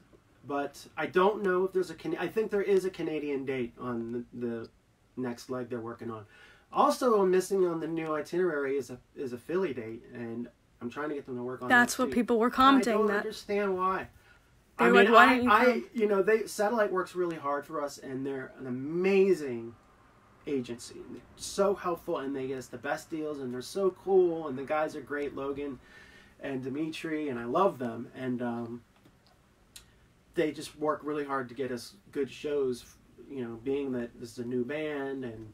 But I don't know if there's a Can- I think there is a Canadian date on the, the next leg they're working on. Also, I'm missing on the new itinerary is a is a Philly date, and I'm trying to get them to work on. That's that what too. people were commenting. I don't that. understand why. They I mean, like, "Why I, you I, you know, they satellite works really hard for us, and they're an amazing agency. They're so helpful and they get us the best deals and they're so cool and the guys are great, Logan and Dimitri, and I love them. And um, they just work really hard to get us good shows. You know, being that this is a new band and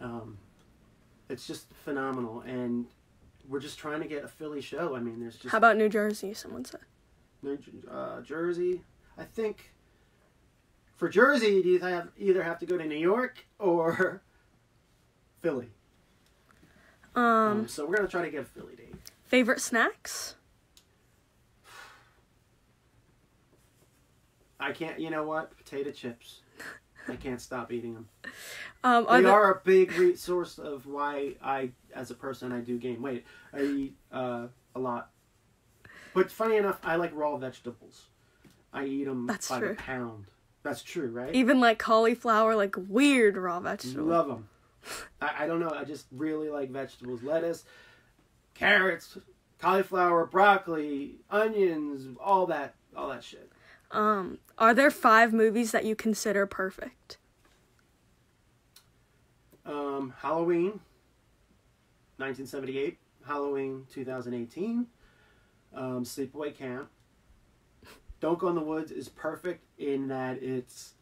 um, it's just phenomenal. And we're just trying to get a Philly show. I mean, there's just How about New Jersey? Someone said. New uh, Jersey. I think for Jersey, do you either have, either have to go to New York or Philly. Um, Um, so we're gonna try to get a Philly date. favorite snacks? I can't. You know what? Potato chips. I can't stop eating them. Um, are They there, are a big re- source of why I, as a person, I do gain weight. I eat uh, a lot. But funny enough, I like raw vegetables. I eat them That's by true. the pound. That's true, right? even like cauliflower, like weird raw vegetables. Love them. I, I don't know. I just really like vegetables. Lettuce, carrots, cauliflower, broccoli, onions, all that, all that shit. Um, are there five movies that you consider perfect? Um, Halloween, 1978. Halloween, 2018. Um, Sleepaway Camp. Don't Go in the Woods is perfect in that it's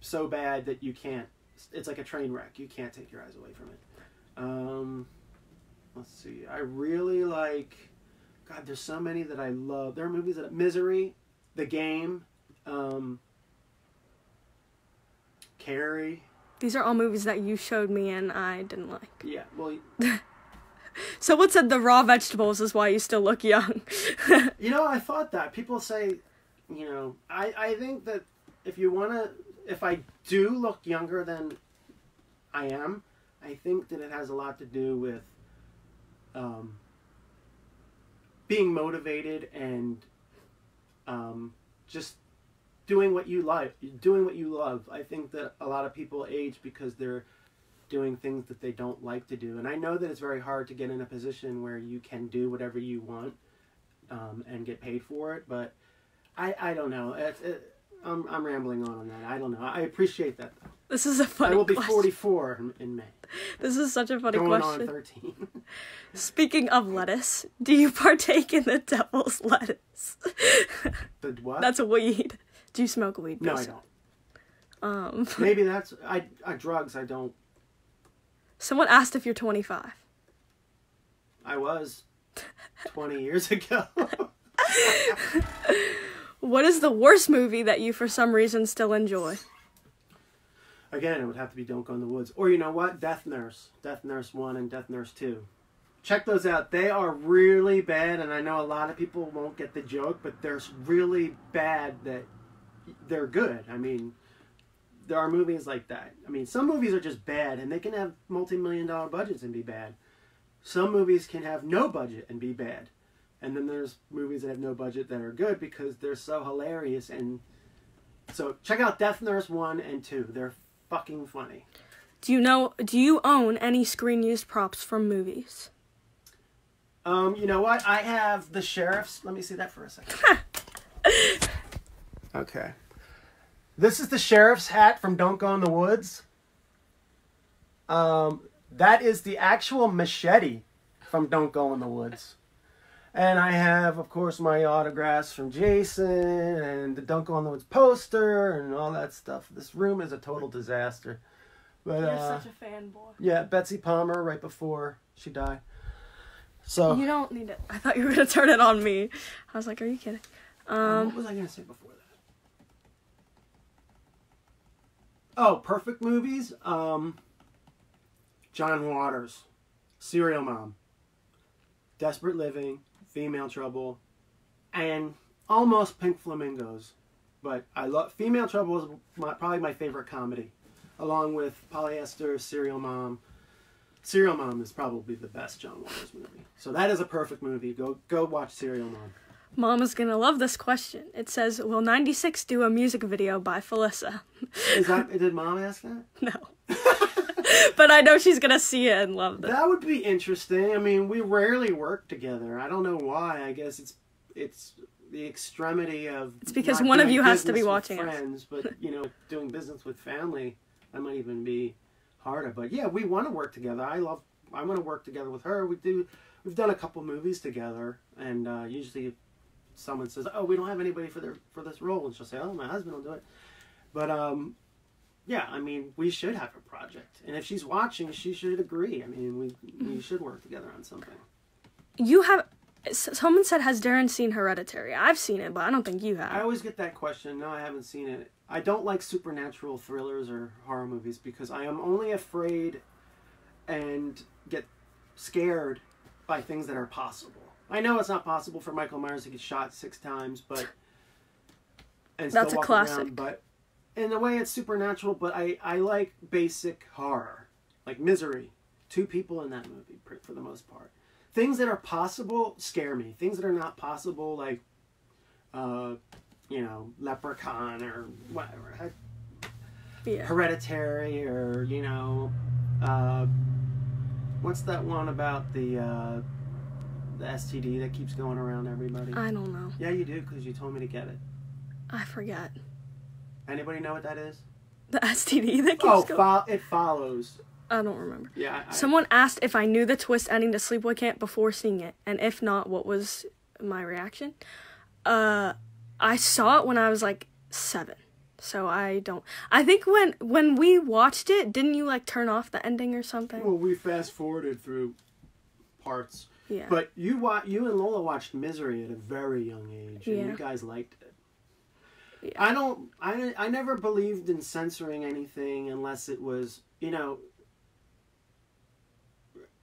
so bad that you can't. It's like a train wreck. You can't take your eyes away from it. Um, let's see. I really like. God, there's so many that I love. There are movies that Misery, The Game, um, Carrie. These are all movies that you showed me and I didn't like. Yeah, well, Someone said the raw vegetables is why you still look young. You know, I thought that people say, you know, I I think that if you want to, if I do look younger than I am, I think that it has a lot to do with um, being motivated and um, just doing what you like, doing what you love. I think that a lot of people age because they're doing things that they don't like to do, and I know that it's very hard to get in a position where you can do whatever you want um, and get paid for it. But I, I don't know. It's, it, I'm, I'm rambling on on that. I don't know. I appreciate that. Though. this is a funny I will be question. 44 in, May. This is such a funny Going question. on 13. Speaking of lettuce, do you partake in the devil's lettuce? the what? That's a weed. Do you smoke weed? no, I don't. Um, Maybe that's I. I drugs. I don't. Someone asked if you're 25. I was 20 years ago. What is the worst movie that you, for some reason, still enjoy? Again, it would have to be Don't Go in the Woods. Or you know what? Death Nurse. Death Nurse 1 and Death Nurse 2. Check those out. They are really bad, and I know a lot of people won't get the joke, but they're really bad that they're good. I mean, there are movies like that. I mean, some movies are just bad, and they can have multi million dollar budgets and be bad. Some movies can have no budget and be bad. And then there's movies that have no budget that are good because they're so hilarious and so check out Death Nurse 1 and 2. They're fucking funny. Do you know? Do you own any screen used props from movies? Um, you know what? I have the sheriff's. Let me see that for a second. okay. This is the sheriff's hat from Don't Go in the Woods. Um, that is the actual machete from Don't Go in the Woods. And I have, of course, my autographs from Jason and the Don't Go in the Woods poster and all that stuff. This room is a total disaster. But You're uh, such a fanboy. yeah, Betsy Palmer right before she died. So You don't need it. I thought you were gonna turn it on me. I was like, are you kidding? Um, Um, what was I going to say before that? Oh, perfect movies. Um, John Waters, Serial Mom, Desperate Living, Female Trouble, and almost Pink Flamingos. But I love Female Trouble is my, probably my favorite comedy, along with Polyester, Serial Mom. Serial Mom is probably the best John Waters movie. So that is a perfect movie. Go go watch Serial Mom. Mom is gonna love this question. It says, "Will '96 do a music video by Felissa?" Is that did Mom ask that? no, but I know she's gonna see it and love this. That would be interesting. I mean, we rarely work together. I don't know why. I guess it's it's the extremity of. It's because one of you has to be watching friends, but you know, doing business with family. That might even be harder. But yeah, we want to work together. I love. I want to work together with her. We do. We've done a couple movies together, and uh, usually, someone says, "Oh, we don't have anybody for their for this role," and she'll say, "Oh, my husband will do it." But um, yeah, I mean, we should have a project, and if she's watching, she should agree. I mean, we we should work together on something. You have. Someone said, "Has Deron seen Hereditary?" I've seen it, but I don't think you have. I always get that question. No, I haven't seen it. I don't like supernatural thrillers or horror movies because I am only afraid and get scared by things that are possible. I know it's not possible for Michael Myers to get shot six times, but and That's a walk classic. Around, but in a way, it's supernatural. But I I like basic horror, like Misery. Two people in that movie, for the most part. Things that are possible scare me. Things that are not possible, like uh, you know, Leprechaun or whatever, Yeah. Hereditary, or you know, uh, what's that one about the uh, the STD that keeps going around everybody? I don't know. yeah, you do because you told me to get it. I forget Anybody know what that is? the STD that keeps Oh, going. fo- it follows. I don't remember. Yeah, I, Someone asked if I knew the twist ending to Sleepaway Camp before seeing it, and if not, what was my reaction? Uh, I saw it when I was like seven, so I don't. I think when when we watched it, didn't you like turn off the ending or something? well, we fast forwarded through parts, yeah. but you wa- you and Lola watched Misery at a very young age, and Yeah. you guys liked it. Yeah. I don't. I I never believed in censoring anything unless it was you know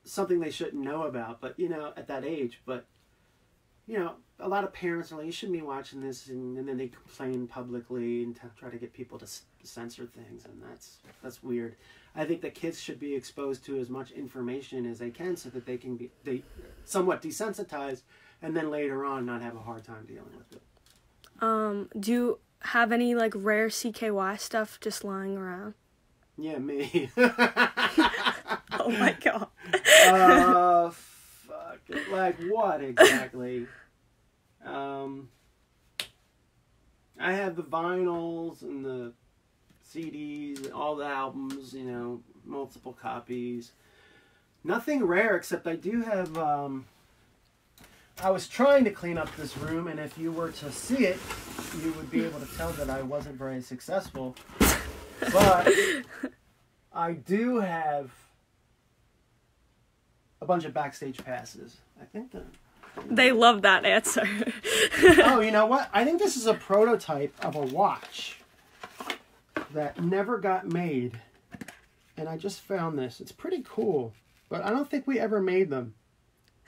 something they shouldn't know about. But you know, at that age, but you know, a lot of parents are like, "You shouldn't be watching this," and, and then they complain publicly and t- try to get people to s- censor things, and that's that's weird. I think that kids should be exposed to as much information as they can, so that they can be they somewhat desensitized, and then later on not have a hard time dealing with it. um, do you have any like rare CKY stuff just lying around? Yeah, me. Oh my god. uh, fuck. Like what exactly? Um, I have the vinyls and the CDs, all the albums. You know, multiple copies. Nothing rare except I do have. Um, I was trying to clean up this room, and if you were to see it, you would be able to tell that I wasn't very successful. But I do have a bunch of backstage passes. I think the. They love that answer. Oh, you know what? I think this is a prototype of a watch that never got made. And I just found this. It's pretty cool. But I don't think we ever made them.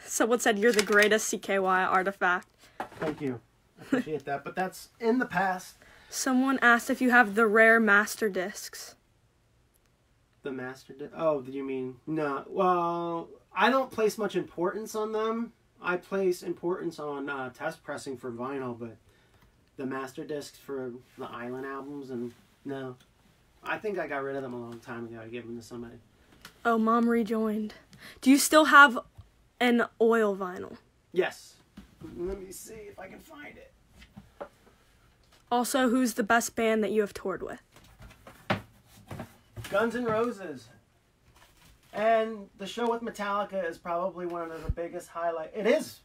Someone said you're the greatest CKY artifact. Thank you. I appreciate that. But that's in the past. Someone asked if you have the rare master discs. The master did. Oh, do you mean no? Well, I don't place much importance on them. I place importance on uh, test pressing for vinyl, but the master discs for the Island albums and no, I think I got rid of them a long time ago. I gave them to somebody. Oh, mom rejoined. Do you still have an oil vinyl? Yes. Let me see if I can find it. Also, who's the best band that you have toured with? Guns N' Roses. And the show with Metallica is probably one of the biggest highlight. It is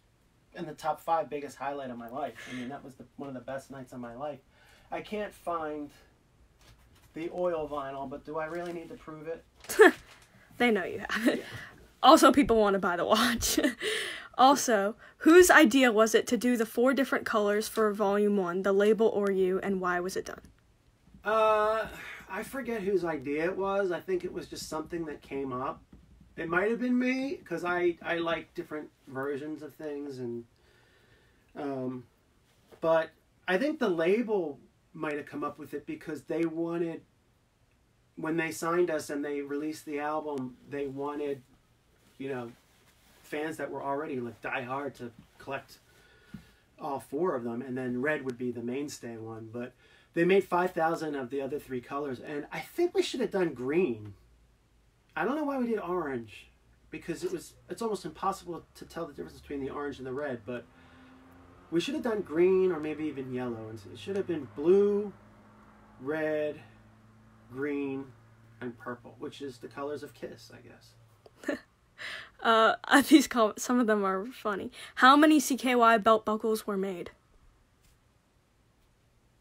in the top five biggest highlight of my life. I mean, that was the, one of the best nights of my life. I can't find the oil vinyl, but do I really need to prove it? They know you have it. Also, people want to buy the watch. also, whose idea was it to do the four different colors for Volume 1, the label or you, and why was it done? Uh, I forget whose idea it was. I think it was just something that came up. It might have been me because I I like different versions of things and um, but I think the label might have come up with it because they wanted when they signed us and they released the album, they wanted you know fans that were already like die hard to collect all four of them, and then red would be the mainstay one, but they made 5,000 of the other three colors, and I think we should have done green. I don't know why we did orange, because it was it's almost impossible to tell the difference between the orange and the red, but we should have done green or maybe even yellow. It should have been blue, red, green, and purple, which is the colors of Kiss, I guess. Uh, these some of them are funny. How many CKY belt buckles were made?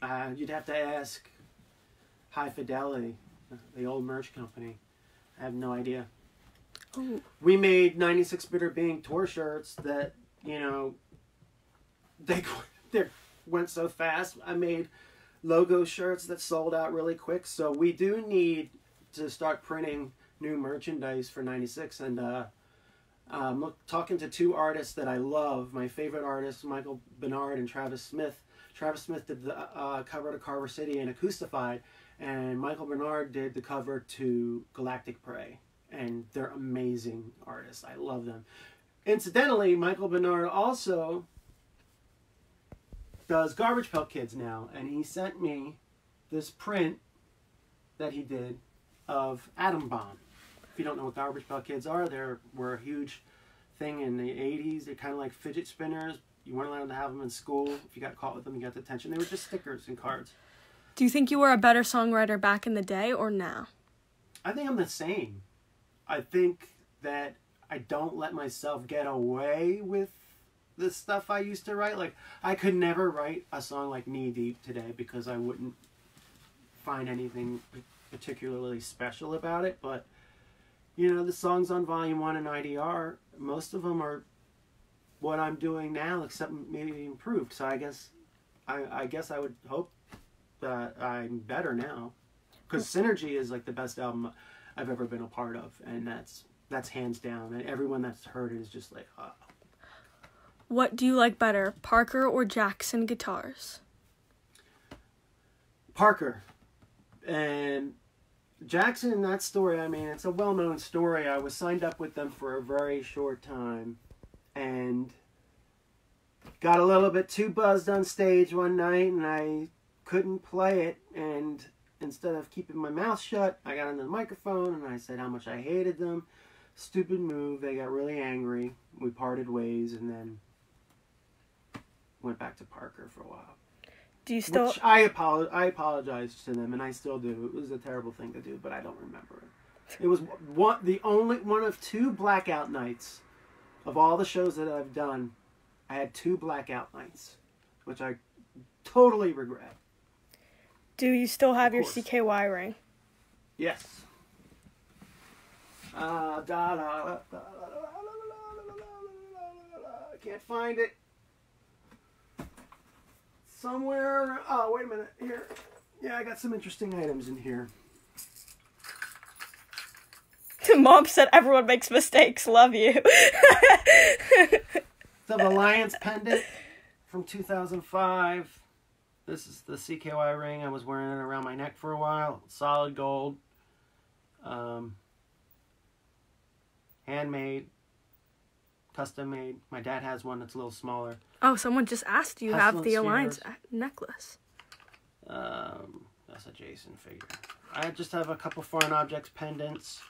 Uh, you'd have to ask High Fidelity, the old merch company. I have no idea. Ooh. We made 96 Bitter Being tour shirts that, you know, they, they went so fast. I made logo shirts that sold out really quick. So we do need to start printing new merchandise for 96. And uh, um, talking to two artists that I love, my favorite artists, Michael Bernard and Travis Smith. Travis Smith did the uh, cover to Carver City and Acoustified, and Michael Bernard did the cover to Galactic Prey. And they're amazing artists. I love them. Incidentally, Michael Bernard also does Garbage Pail Kids now, and he sent me this print that he did of Atom Bomb. If you don't know what Garbage Pail Kids are, they were a huge thing in the 80s. They're kind of like fidget spinners. You weren't allowed to have them in school. If you got caught with them, you got detention. They were just stickers and cards. Do you think you were a better songwriter back in the day or now? I think I'm the same. I think that I don't let myself get away with the stuff I used to write. Like I could never write a song like Knee Deep today because I wouldn't find anything particularly special about it. But you know, the songs on Volume One and IDR, most of them are what I'm doing now, except maybe improved. So I guess, I, I guess I would hope that I'm better now, because hmm. Synergy is like the best album I've ever been a part of, and that's that's hands down. And everyone that's heard it is just like, oh. What do you like better, Parker or Jackson guitars? Parker and Jackson in that story, I mean, it's a well known story. I was signed up with them for a very short time and got a little bit too buzzed on stage one night and I couldn't play it. And instead of keeping my mouth shut, I got on the microphone and I said how much I hated them. Stupid move. They got really angry. We parted ways and then went back to Parker for a while. Do you still? Which I apologize. I apologize to them, and I still do. It was a terrible thing to do, but I don't remember it. It was one the only one of two blackout nights of all the shows that I've done. I had two blackout nights, which I totally regret. Do you still have your CKY ring? Yes. Uh, da, da, da, I can't find it. Somewhere. Oh, wait a minute. Here. Yeah, I got some interesting items in here. The mom said everyone makes mistakes. Love you. The Alliance pendant from 2005. This is the CKY ring. I was wearing it around my neck for a while. Solid gold. Um, handmade. Custom made. My dad has one that's a little smaller. Oh, someone just asked. Do you have the Alliance necklace? Um, that's a Jason figure. I just have a couple foreign objects pendants.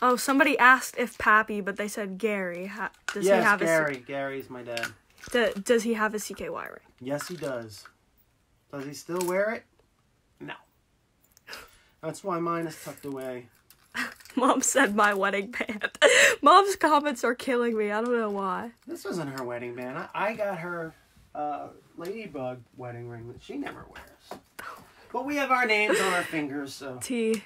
Oh, somebody asked if Pappy, but they said Gary. Ha- does yes, he have Gary. Gary's my dad. a d- Does he have a CKY ring? Yes, he does. Does he still wear it? No. That's why mine is tucked away. Mom said my wedding band. Mom's comments are killing me. I don't know why. This wasn't her wedding band. I, I got her uh, Ladybug wedding ring that she never wears. But we have our names on our fingers, so T.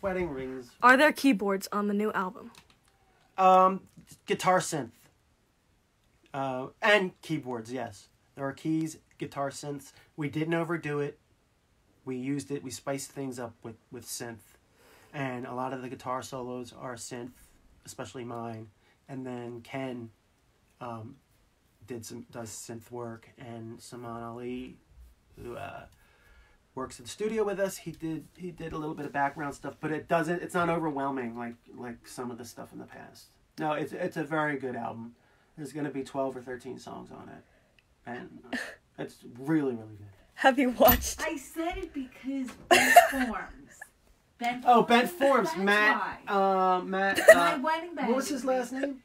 wedding rings. Are there keyboards on the new album? Um, guitar synth. Uh, and keyboards, yes. There are keys, guitar synths. We didn't overdo it. We used it, we spiced things up with, with synth. And a lot of the guitar solos are synth, especially mine. And then Ken um, did some does synth work, and Saman Ali, who uh, works in the studio with us, he did he did a little bit of background stuff, but it doesn't it's not overwhelming like like some of the stuff in the past. No, it's it's a very good album. There's going to be 12 or 13 songs on it. And it's really really good. Have you watched? I said it because bent forms. Bent Oh, Ben Forms, That's Matt why. uh Matt my uh, wedding band. what was his last name?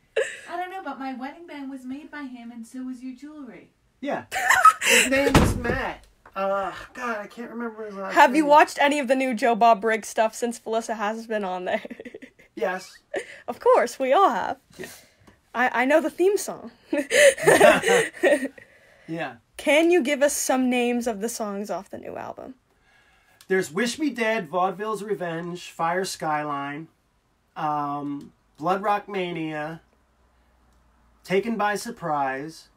I don't know, but my wedding band was made by him, and so was your jewelry. Yeah. His name is Matt. Uh, God, I can't remember his last Have you watched any of the new Joe Bob Briggs stuff since Felissa has been on there? Yes. of course, we all have. Yeah. I, I know the theme song. Yeah. Can you give us some names of the songs off the new album? There's Wish Me Dead, Vaudeville's Revenge, Fire Skyline, um, Blood Rock Mania, Taken by Surprise,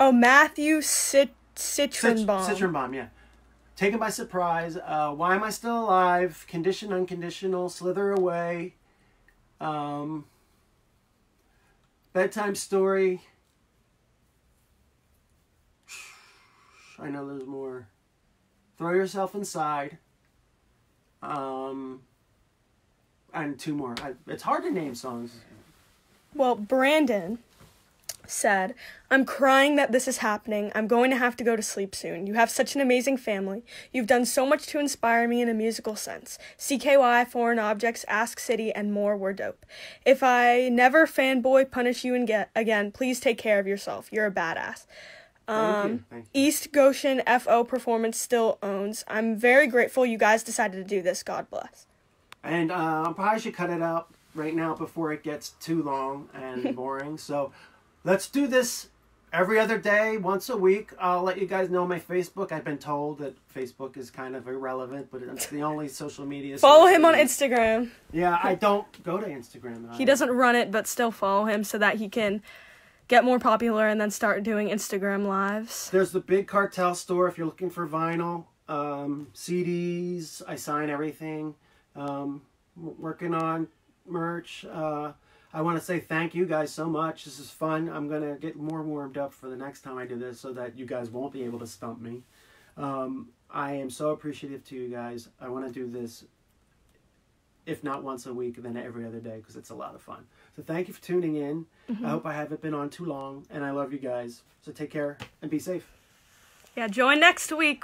Oh, Matthew Cit- Cit- Citron Bomb. Citron Bomb, yeah. Taken by Surprise, uh, Why Am I Still Alive, Condition Unconditional, Slither Away, um, Bedtime Story. I know there's more. Throw Yourself Inside. Um, and two more. I, it's hard to name songs. Well, Brandon said, I'm crying that this is happening. I'm going to have to go to sleep soon. You have such an amazing family. You've done so much to inspire me in a musical sense. CKY, Foreign Objects, Ask City, and more were dope. If I never fanboy punish you and get again, please take care of yourself. You're a badass. Thank you. Um, Thank you. East Goshen FO Performance still owns. I'm very grateful you guys decided to do this. God bless. And uh, I probably should cut it out right now before it gets too long and boring. So let's do this every other day, once a week. I'll let you guys know my Facebook. I've been told that Facebook is kind of irrelevant, but it's the only social media. Follow him on Instagram. Yeah, I don't go to Instagram. He doesn't run it, but still follow him so that he can get more popular and then start doing Instagram lives. There's the big cartel store if you're looking for vinyl, um, CDs. I sign everything. Um, working on merch. Uh, I want to say thank you guys so much. This is fun. I'm gonna get more warmed up for the next time I do this, so that you guys won't be able to stump me. Um, I am so appreciative to you guys. I want to do this, if not once a week, then every other day because it's a lot of fun. So thank you for tuning in. I mm-hmm. hope I haven't been on too long, and I love you guys. So take care and be safe. Yeah, join next week.